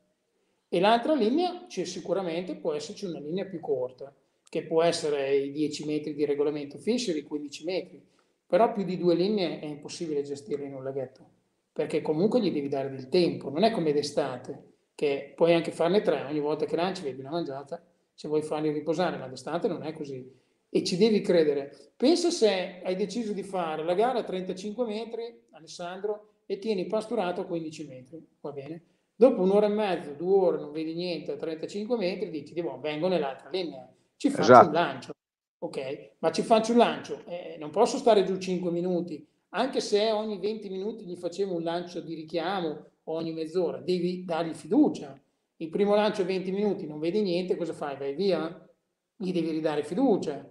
[SPEAKER 2] E l'altra linea c'è sicuramente, può esserci una linea più corta, che può essere i 10 metri di regolamento Fisher, i 15 metri, però più di due linee è impossibile gestirle in un laghetto, perché comunque gli devi dare del tempo, non è come d'estate, che puoi anche farne tre, ogni volta che lanci vedi una mangiata, se vuoi farli riposare, ma d'estate non è così. E ci devi credere. Pensa se hai deciso di fare la gara a 35 metri, Alessandro, e tieni pasturato a 15 metri, va bene? Dopo un'ora e mezzo, due ore, non vedi niente a 35 metri, dici, boh, vengo nell'altra linea, ci faccio esatto. un lancio, ok? Ma ci faccio un lancio, eh, non posso stare giù 5 minuti, anche se ogni 20 minuti gli facevo un lancio di richiamo ogni mezz'ora, devi dargli fiducia. Il primo lancio 20 minuti, non vedi niente, cosa fai? Vai via? Gli devi ridare fiducia.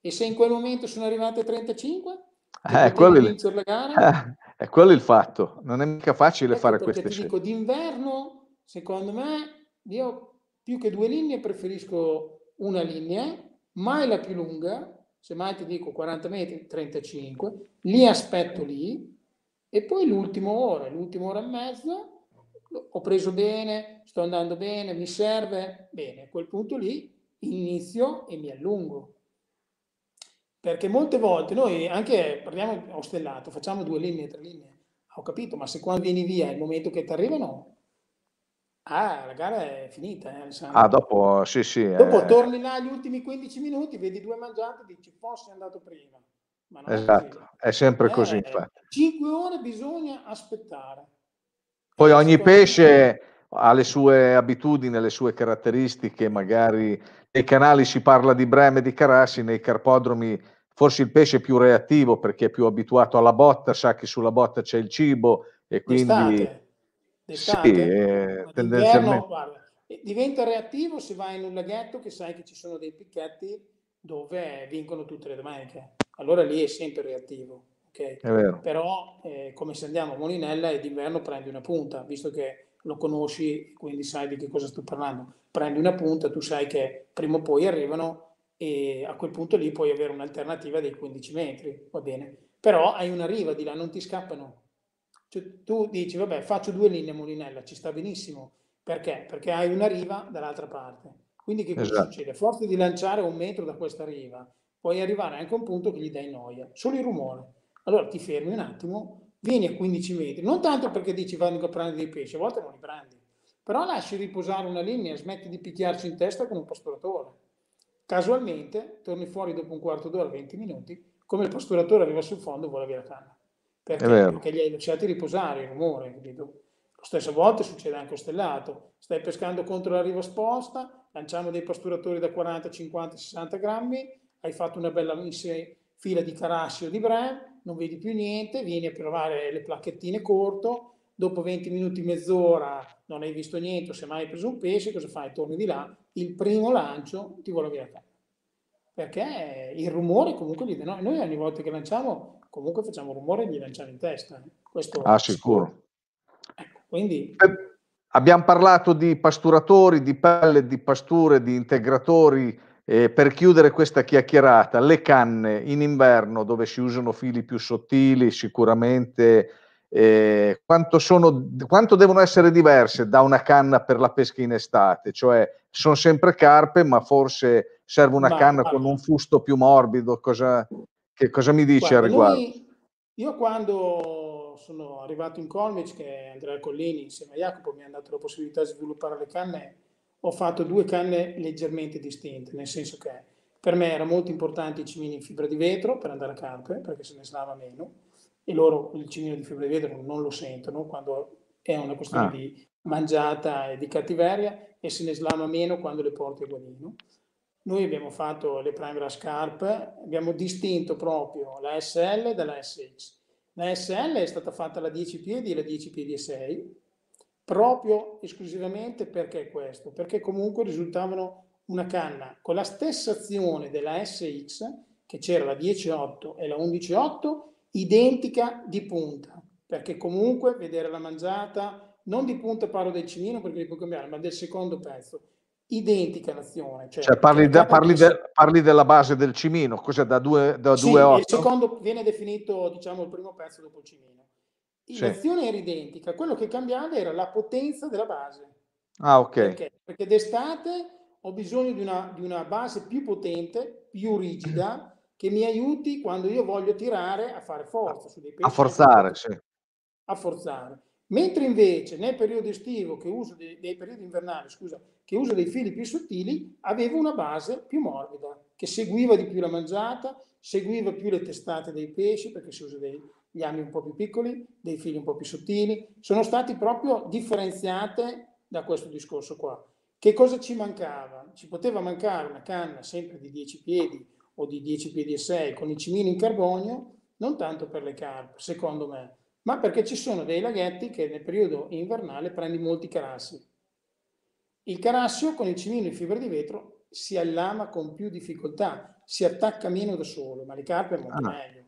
[SPEAKER 2] E se in quel momento sono arrivate 35?
[SPEAKER 1] Eh, quello il, la gara? Eh, è quello il fatto, non è mica facile ecco fare queste
[SPEAKER 2] scelte. dico, d'inverno, secondo me, io più che due linee preferisco una linea, mai la più lunga, se mai ti dico 40 metri, 35, li aspetto lì, e poi l'ultima ora, l'ultima ora e mezza, ho preso bene, sto andando bene, mi serve, bene, a quel punto lì inizio e mi allungo. Perché molte volte noi anche parliamo a stellato, facciamo due linee, tre linee, ho capito, ma se quando vieni via è il momento che ti arrivano, ah, la gara è finita. Eh,
[SPEAKER 1] ah, dopo, sì, sì.
[SPEAKER 2] Dopo eh. torni là gli ultimi 15 minuti, vedi due mangiate, dici, forse è andato prima.
[SPEAKER 1] esatto, è, è sempre eh, così, infatti.
[SPEAKER 2] 5 ore bisogna aspettare.
[SPEAKER 1] Poi ogni pesce ha le sue abitudini, le sue caratteristiche, magari nei canali si parla di breme, di carassi, nei carpodromi forse il pesce è più reattivo perché è più abituato alla botta, sa che sulla botta c'è il cibo e quindi... D'estate.
[SPEAKER 2] D'estate. Sì, eh, tendenzialmente... Guarda, diventa reattivo se vai in un laghetto che sai che ci sono dei picchetti dove vincono tutte le domeniche. Allora lì è sempre reattivo. Okay? Però eh, come se andiamo a Molinella e d'inverno prendi una punta, visto che lo conosci, quindi sai di che cosa sto parlando. Prendi una punta, tu sai che prima o poi arrivano e a quel punto lì puoi avere un'alternativa dei 15 metri, va bene. Però hai una riva di là, non ti scappano. Cioè, tu dici, vabbè, faccio due linee a Molinella, ci sta benissimo. Perché? Perché hai una riva dall'altra parte. Quindi che cosa esatto. succede? Forse di lanciare un metro da questa riva, puoi arrivare anche a un punto che gli dai noia. Solo il rumore. Allora ti fermi un attimo, vieni a 15 metri, non tanto perché dici vanno a prendere dei pesci, a volte non li prendi, però lasci riposare una linea, smetti di picchiarci in testa con un pasturatore. Casualmente torni fuori dopo un quarto d'ora, 20 minuti, come il pasturatore arriva sul fondo e vola via la canna. Perché? Perché gli hai lasciati riposare il rumore, capito? Lo stesso a volte succede anche a stellato. Stai pescando contro la riva sposta, lanciamo dei pasturatori da 40, 50, 60 grammi, hai fatto una bella fila di carassi o di brem, non vedi più niente, vieni a provare le placchettine corto, dopo 20 minuti, mezz'ora non hai visto niente, se mai hai preso un pesce, cosa fai? Torni di là, il primo lancio ti vola via la canna. Perché il rumore comunque gli noi, noi ogni volta che lanciamo comunque facciamo rumore e gli lanciamo in testa. Questo
[SPEAKER 1] ah, sicuro.
[SPEAKER 2] Ecco, quindi...
[SPEAKER 1] Eh, abbiamo parlato di pasturatori, di pelle, di pasture, di integratori eh, per chiudere questa chiacchierata, le canne in inverno dove si usano fili più sottili, sicuramente eh, quanto, sono, quanto devono essere diverse da una canna per la pesca in estate? Cioè sono sempre carpe, ma forse serve una ma, canna ma, con un fusto più morbido. Cosa, che cosa mi dici guarda, al riguardo? Noi,
[SPEAKER 2] io quando sono arrivato in Colmic, che Andrea Collini insieme a Jacopo mi hanno dato la possibilità di sviluppare le canne, ho fatto due canne leggermente distinte, nel senso che per me era molto importante i cimini in fibra di vetro per andare a carpe, perché se ne slava meno, e loro il cimino di fibra di vetro non lo sentono quando è una questione ah. di mangiata e di cattiveria e se ne slama meno quando le porti a guadino. Noi abbiamo fatto le Prime Scarpe, abbiamo distinto proprio la SL dalla SX. La SL è stata fatta la 10 piedi e la 10 piedi e 6, proprio esclusivamente perché questo, perché comunque risultavano una canna con la stessa azione della SX, che c'era la 10.8 e la 11.8, identica di punta, perché comunque vedere la mangiata, non di punta parlo del cimino perché li puoi cambiare, ma del secondo pezzo, identica l'azione.
[SPEAKER 1] Cioè, cioè parli, da, parli, de, parli, della base del cimino, cos'è da 2 da
[SPEAKER 2] sì, 2 il secondo viene definito, diciamo, il primo pezzo dopo il cimino sì. l'azione era identica, quello che cambiava era la potenza della base.
[SPEAKER 1] Ah, ok.
[SPEAKER 2] Perché? Perché d'estate ho bisogno di una, di una base più potente, più rigida, che mi aiuti quando io voglio tirare a fare forza su dei
[SPEAKER 1] pesci. A forzare, sì.
[SPEAKER 2] A forzare. Mentre invece nel periodo estivo, che uso dei, nei periodi invernali, scusa, che uso dei fili più sottili, avevo una base più morbida, che seguiva di più la mangiata, seguiva più le testate dei pesci, perché si usa degli ami un po' più piccoli, dei fili un po' più sottili. Sono stati proprio differenziate da questo discorso qua. Che cosa ci mancava? Ci poteva mancare una canna sempre di 10 piedi o di 10 piedi e 6 con i cimini in carbonio, non tanto per le carpe, secondo me, ma perché ci sono dei laghetti che nel periodo invernale prendi molti carassi. Il carassio con il cimino in fibra di vetro si allama con più difficoltà, si attacca meno da solo, ma le carpe è molto ah. meglio.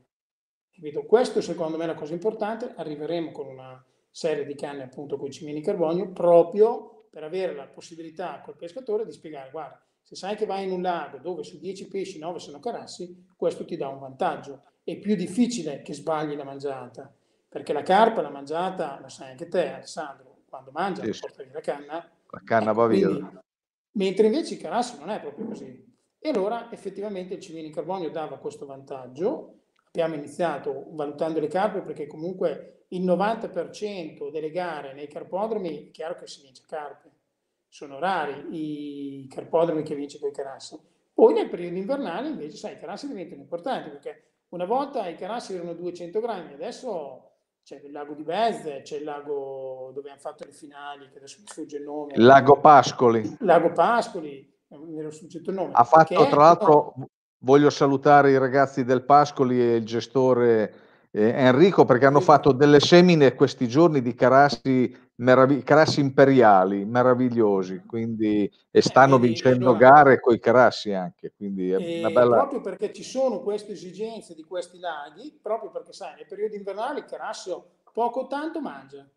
[SPEAKER 2] Capito? Questo secondo me è la cosa importante, arriveremo con una serie di canne appunto con i cimini in carbonio proprio per avere la possibilità col pescatore di spiegare, guarda, se sai che vai in un lago dove su 10 pesci 9 sono carassi, questo ti dà un vantaggio. È più difficile che sbagli la mangiata, perché la carpa, la mangiata, lo sai anche te, Alessandro, quando mangia sì, porta via la canna.
[SPEAKER 1] La canna va via. Quindi,
[SPEAKER 2] mentre invece il carassi non è proprio così. E allora effettivamente il cimino in carbonio dava questo vantaggio. Abbiamo iniziato valutando le carpe perché comunque il 90% delle gare nei carpodromi è chiaro che si vince carpe. Sono rari i carpodromi che vince con i carassi. Poi nel periodo invernale invece, sai, i carassi diventano importanti perché una volta i carassi erano 200 grammi, adesso c'è il lago di Bezze, c'è il lago dove hanno fatto le finali, che adesso mi sfugge il nome.
[SPEAKER 1] Lago Pascoli.
[SPEAKER 2] Lago Pascoli, mi ero sfuggito il nome.
[SPEAKER 1] Ha fatto, tra l'altro, voglio salutare i ragazzi del Pascoli e il gestore eh, Enrico perché hanno fatto delle semine questi giorni di carassi, meravig- carassi imperiali meravigliosi quindi, e stanno eh, vincendo allora, gare con i carassi anche. Quindi è una bella...
[SPEAKER 2] Proprio perché ci sono queste esigenze di questi laghi, proprio perché sai, nel periodo invernale il carassio poco o tanto mangia.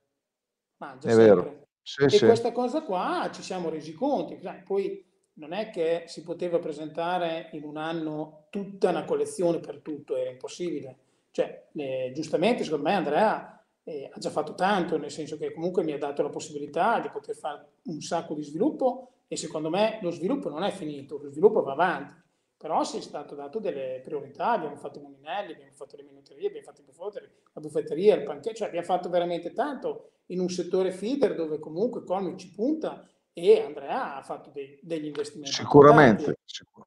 [SPEAKER 2] mangia
[SPEAKER 1] è sempre. vero.
[SPEAKER 2] Sì, e sì. questa cosa qua ci siamo resi conto. Poi non è che si poteva presentare in un anno tutta una collezione per tutto, era impossibile cioè, eh, giustamente, secondo me Andrea eh, ha già fatto tanto, nel senso che comunque mi ha dato la possibilità di poter fare un sacco di sviluppo e secondo me lo sviluppo non è finito, lo sviluppo va avanti. Però si è stato dato delle priorità, abbiamo fatto i mulinelli, abbiamo fatto le minuterie, abbiamo fatto i buffetterie, la buffetteria, il panchetto, cioè abbiamo fatto veramente tanto in un settore feeder dove comunque Colmi ci punta e Andrea ha fatto dei, degli investimenti.
[SPEAKER 1] Sicuramente,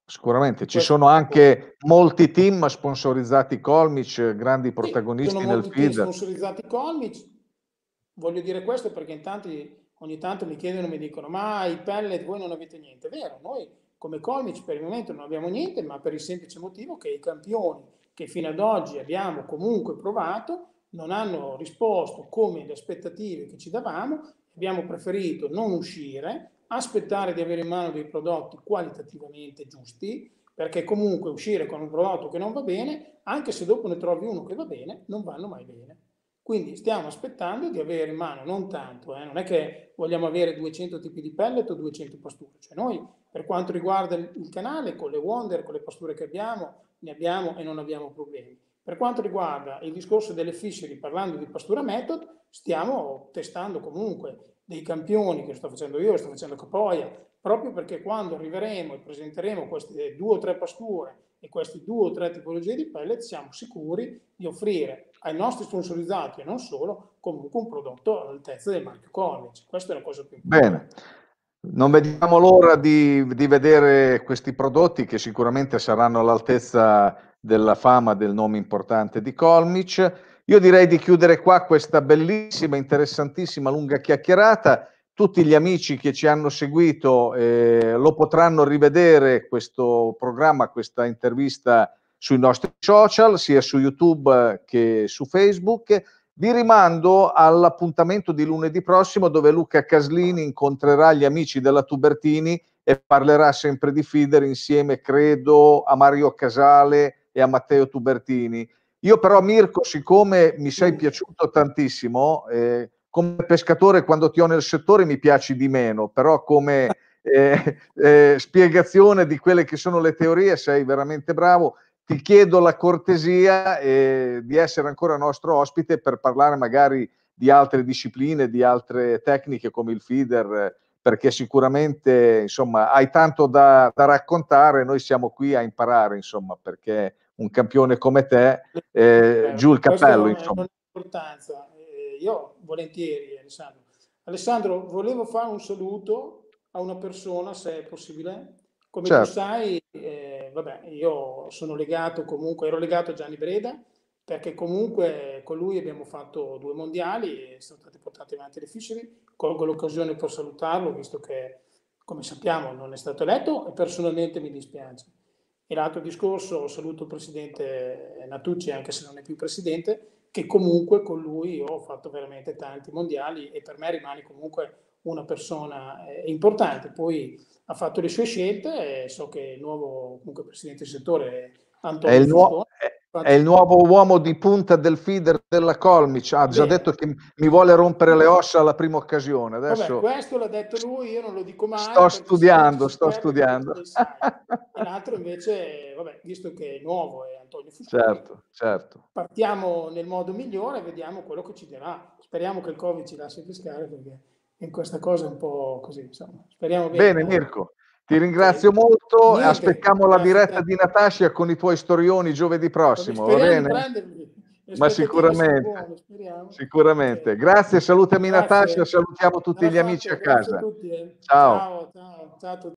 [SPEAKER 1] sicuramente. ci sono anche molti team sponsorizzati Colmic, grandi protagonisti sì, nel feed.
[SPEAKER 2] sponsorizzati Colmic, voglio dire questo perché in tanti ogni tanto mi chiedono, mi dicono ma i pellet voi non avete niente, è vero, noi come Colmic per il momento non abbiamo niente, ma per il semplice motivo che i campioni che fino ad oggi abbiamo comunque provato non hanno risposto come le aspettative che ci davamo abbiamo preferito non uscire, aspettare di avere in mano dei prodotti qualitativamente giusti, perché comunque uscire con un prodotto che non va bene, anche se dopo ne trovi uno che va bene, non vanno mai bene. Quindi stiamo aspettando di avere in mano, non tanto, eh, non è che vogliamo avere 200 tipi di pellet o 200 pasture, cioè noi per quanto riguarda il canale, con le Wonder, con le pasture che abbiamo, ne abbiamo e non abbiamo problemi. Per quanto riguarda il discorso delle fishery, parlando di pastura method, stiamo testando comunque dei campioni che sto facendo io, sto facendo Capoia, proprio perché quando arriveremo e presenteremo queste due o tre pasture e queste due o tre tipologie di pellet, siamo sicuri di offrire ai nostri sponsorizzati e non solo comunque un prodotto all'altezza del marchio Cornice. Questa è la cosa più
[SPEAKER 1] importante. Bene. Non vediamo l'ora di, di vedere questi prodotti che sicuramente saranno all'altezza della fama del nome importante di Colmic. Io direi di chiudere qua questa bellissima, interessantissima, lunga chiacchierata. Tutti gli amici che ci hanno seguito eh, lo potranno rivedere questo programma, questa intervista sui nostri social, sia su YouTube che su Facebook. Vi rimando all'appuntamento di lunedì prossimo dove Luca Caslini incontrerà gli amici della Tubertini e parlerà sempre di feeder insieme, credo, a Mario Casale e a Matteo Tubertini. Io però Mirko, siccome mi sei piaciuto tantissimo, eh, come pescatore quando ti ho nel settore mi piaci di meno, però come eh, eh, spiegazione di quelle che sono le teorie sei veramente bravo. ti chiedo la cortesia eh, di essere ancora nostro ospite per parlare magari di altre discipline, di altre tecniche come il feeder, perché sicuramente insomma, hai tanto da, da raccontare, noi siamo qui a imparare, insomma, perché un campione come te, eh, giù il cappello. Insomma.
[SPEAKER 2] Importanza. Eh, io volentieri, Alessandro. Alessandro, volevo fare un saluto a una persona, se è possibile. Come certo. tu sai, eh, vabbè, io sono legato comunque, ero legato a Gianni Breda, perché comunque con lui abbiamo fatto due mondiali e sono state portate avanti le fishery. Colgo l'occasione per salutarlo, visto che, come sappiamo, non è stato eletto e personalmente mi dispiace. E l'altro discorso, saluto il presidente Natucci, anche se non è più presidente, che comunque con lui ho fatto veramente tanti mondiali e per me rimane comunque una persona eh, importante. Poi ha fatto le sue scelte e so che il nuovo comunque, presidente del settore
[SPEAKER 1] Antonio è il, nuovo, è il nuovo uomo di punta del feeder della Colmic. Ha già Bene. detto che mi vuole rompere le ossa alla prima occasione. Adesso...
[SPEAKER 2] Vabbè, questo l'ha detto lui, io non lo dico mai.
[SPEAKER 1] Sto studiando, sto studiando.
[SPEAKER 2] L'altro invece, vabbè, visto che è nuovo è Antonio Fusconi,
[SPEAKER 1] certo, certo.
[SPEAKER 2] partiamo nel modo migliore e vediamo quello che ci dirà. Speriamo che il Covid ci lasci pescare perché in questa cosa è un po' così, insomma. Speriamo
[SPEAKER 1] bene. Bene, Mirko. Ti ringrazio molto. Niente, Aspettiamo la diretta di Natascia con i tuoi storioni giovedì prossimo. Va bene? Ma sicuramente, sicuramente. Grazie, salutami Natascia, salutiamo tutti gli amici a casa. A tutti, eh. ciao. ciao, ciao, ciao